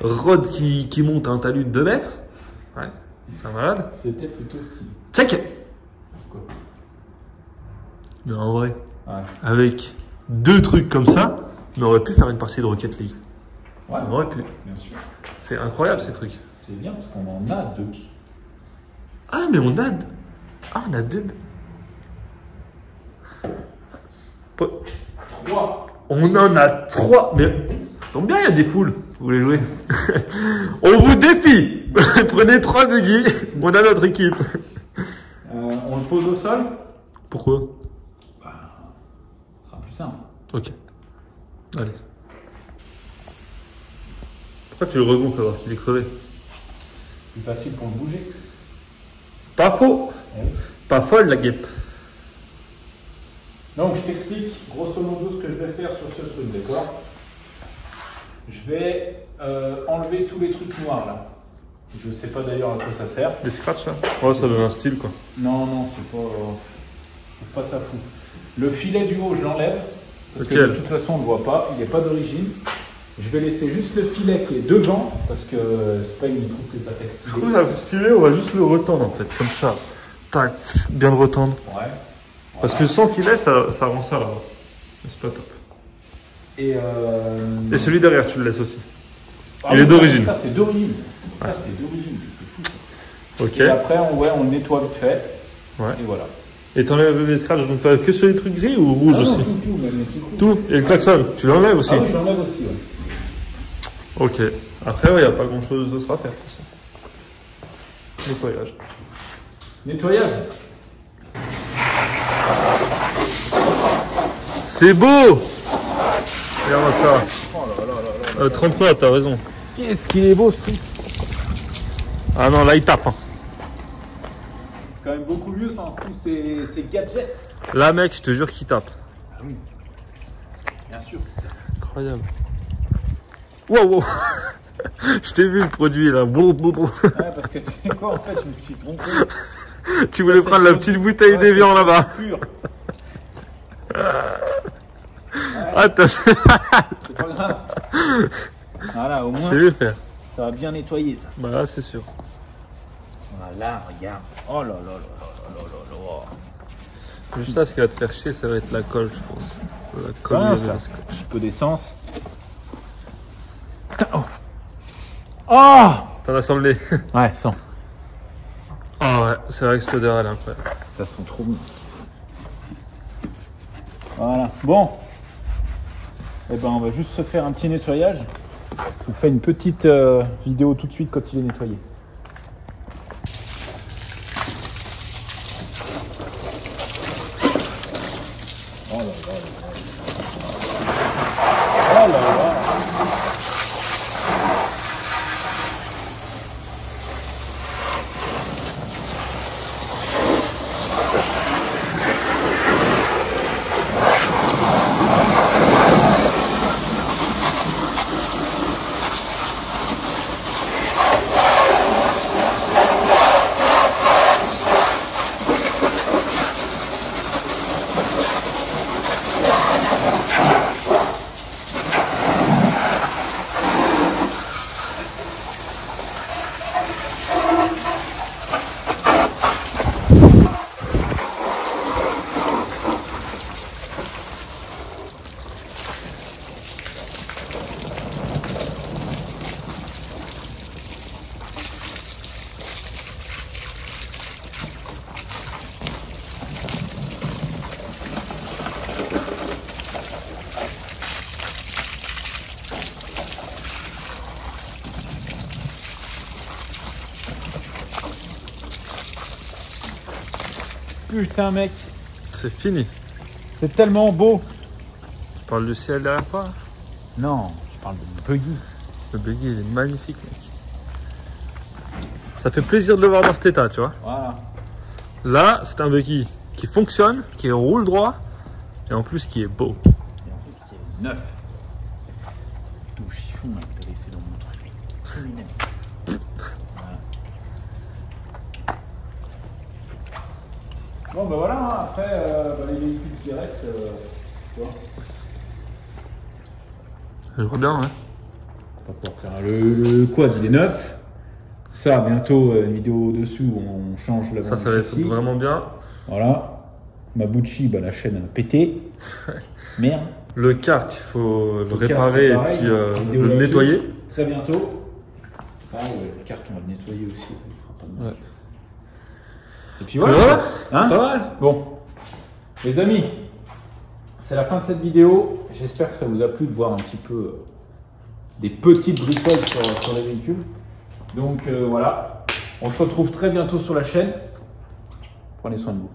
Speaker 2: Rod qui, qui monte un talus de 2 mètres. Ouais, c'est un malade.
Speaker 1: C'était plutôt stylé.
Speaker 2: Check
Speaker 1: Quoi
Speaker 2: Mais en vrai,
Speaker 1: Ouais.
Speaker 2: avec deux trucs comme ça, on aurait pu faire une partie de Rocket League.
Speaker 1: Ouais,
Speaker 2: On aurait pu.
Speaker 1: bien sûr.
Speaker 2: C'est incroyable ces trucs.
Speaker 1: C'est bien parce qu'on en a deux.
Speaker 2: Ah, mais on a. d- Ah, on a deux.
Speaker 1: Trois.
Speaker 2: On en a trois. Mais tombe bien, il y a des foules. Vous voulez jouer? On vous défie Prenez trois buggy. On a notre équipe.
Speaker 1: Euh, on le pose au sol?
Speaker 2: Pourquoi?
Speaker 1: Ce sera plus simple.
Speaker 2: Ok. Allez. Pourquoi tu le regonfles alors qu'il est crevé
Speaker 1: Plus facile pour le bouger.
Speaker 2: Pas faux.
Speaker 1: Ouais.
Speaker 2: Pas folle la guêpe.
Speaker 1: Donc je t'explique grosso modo ce que je vais faire sur ce truc, d'accord? Je vais euh, enlever tous les trucs noirs là. Je sais pas d'ailleurs à quoi ça sert.
Speaker 2: Des scratchs là Ouais, ça donne un style quoi.
Speaker 1: Non, non, c'est pas, euh, pas ça fou. Le filet du haut, je l'enlève. Parce que de toute façon, on ne le voit pas, il n'est pas d'origine. Je vais laisser juste le filet qui est devant, parce que Spain il trouve que ça fait
Speaker 2: Je
Speaker 1: stylé.
Speaker 2: trouve que ça stylé, on va juste le retendre en fait, comme ça. Tac, bien le retendre.
Speaker 1: Ouais.
Speaker 2: Parce que sans filet, ça, ça rend ça là. C'est pas top.
Speaker 1: Et, euh...
Speaker 2: Et celui derrière, tu le laisses aussi.
Speaker 1: ah
Speaker 2: il est d'origine.
Speaker 1: Ça, c'est d'origine. Ça, c'est d'origine. c'est.
Speaker 2: Ok.
Speaker 1: Et après, on, ouais, on le nettoie vite fait.
Speaker 2: Ouais.
Speaker 1: Et voilà.
Speaker 2: Et t'enlèves les scratchs, donc t'enlèves que sur les trucs gris ou rouge
Speaker 1: Ah non,
Speaker 2: aussi
Speaker 1: tout, tout, même les trucs rouges.
Speaker 2: Tout Et le klaxon, tu l'enlèves aussi
Speaker 1: Ah oui, j'enlève aussi, ouais.
Speaker 2: Ok. Après, il n'y a pas grand chose d'autre à faire. de toute façon. Nettoyage.
Speaker 1: Nettoyage.
Speaker 2: C'est beau Regarde ça. Euh, 33, t'as raison.
Speaker 1: Qu'est-ce qu'il est beau ce truc?
Speaker 2: Ah non, là il tape. hein.
Speaker 1: Quand même beaucoup mieux sans tous ces, ces gadgets.
Speaker 2: Là, mec, je te jure qu'il tape.
Speaker 1: Bien sûr.
Speaker 2: Incroyable. Wow, wow. Je t'ai vu le produit là. Brou, brou, brou.
Speaker 1: Ouais, parce que tu sais quoi, en fait, je me suis trompé.
Speaker 2: Tu voulais
Speaker 1: Ça,
Speaker 2: prendre la petite bouteille d'évian là-bas. Ah, t'as
Speaker 1: C'est pas grave. Voilà, au
Speaker 2: Je
Speaker 1: moins,
Speaker 2: vu faire.
Speaker 1: ça va bien nettoyer ça.
Speaker 2: Bah là, c'est sûr.
Speaker 1: Voilà, regarde. Oh là là là là là là là.
Speaker 2: Juste ça, ce qui va te faire chier, ça va être la colle, je pense. La colle
Speaker 1: Ah, ça.
Speaker 2: scotch.
Speaker 1: Un peu d'essence. Putain, oh. Oh
Speaker 2: T'en as semblé.
Speaker 1: Ouais, sans.
Speaker 2: Ah ouais, c'est vrai que cette odeur, elle est incroyable.
Speaker 1: Ça sent trop bon. Voilà. Bon. Eh ben, on va juste se faire un petit nettoyage. Je vous fais une petite euh, vidéo tout de suite quand il est nettoyé. Oh là là là là. Oh là là. Putain, mec,
Speaker 2: C'est fini.
Speaker 1: c'est tellement beau.
Speaker 2: Tu parles du ciel derrière toi
Speaker 1: Non, je parle de buggy.
Speaker 2: Le buggy, il est magnifique, mec. Ça fait plaisir de le voir dans cet état, tu vois.
Speaker 1: Voilà.
Speaker 2: Là, c'est un buggy qui fonctionne, qui roule droit, et en plus qui est beau.
Speaker 1: Et en plus, il est neuf. Tout chiffon là, que t'as laissé dans mon truc. Criminel. Voilà. Bon, bah voilà, hein. après, euh, bah, les véhicules qui restent, euh, tu vois,
Speaker 2: Je vois bien,
Speaker 1: faire le, le quad, il est neuf. Ça, bientôt, euh, une vidéo dessus où on change la
Speaker 2: Ça, ça va être vraiment bien.
Speaker 1: Voilà. Ma Bucci, bah, la chaîne a pété. Merde.
Speaker 2: Le kart, il faut le,
Speaker 1: Le kart,
Speaker 2: réparer et puis euh, le nettoyer.
Speaker 1: Très bientôt. Ah ouais, le carton, on va le nettoyer aussi.
Speaker 2: Ouais.
Speaker 1: Et puis voilà.
Speaker 2: Voilà.
Speaker 1: Hein
Speaker 2: Pas mal.
Speaker 1: Bon. Les amis, c'est la fin de cette vidéo. J'espère que ça vous a plu de voir un petit peu euh, des petites bricoles sur, les véhicules. Donc euh, voilà. On se retrouve très bientôt sur la chaîne. Prenez soin de vous.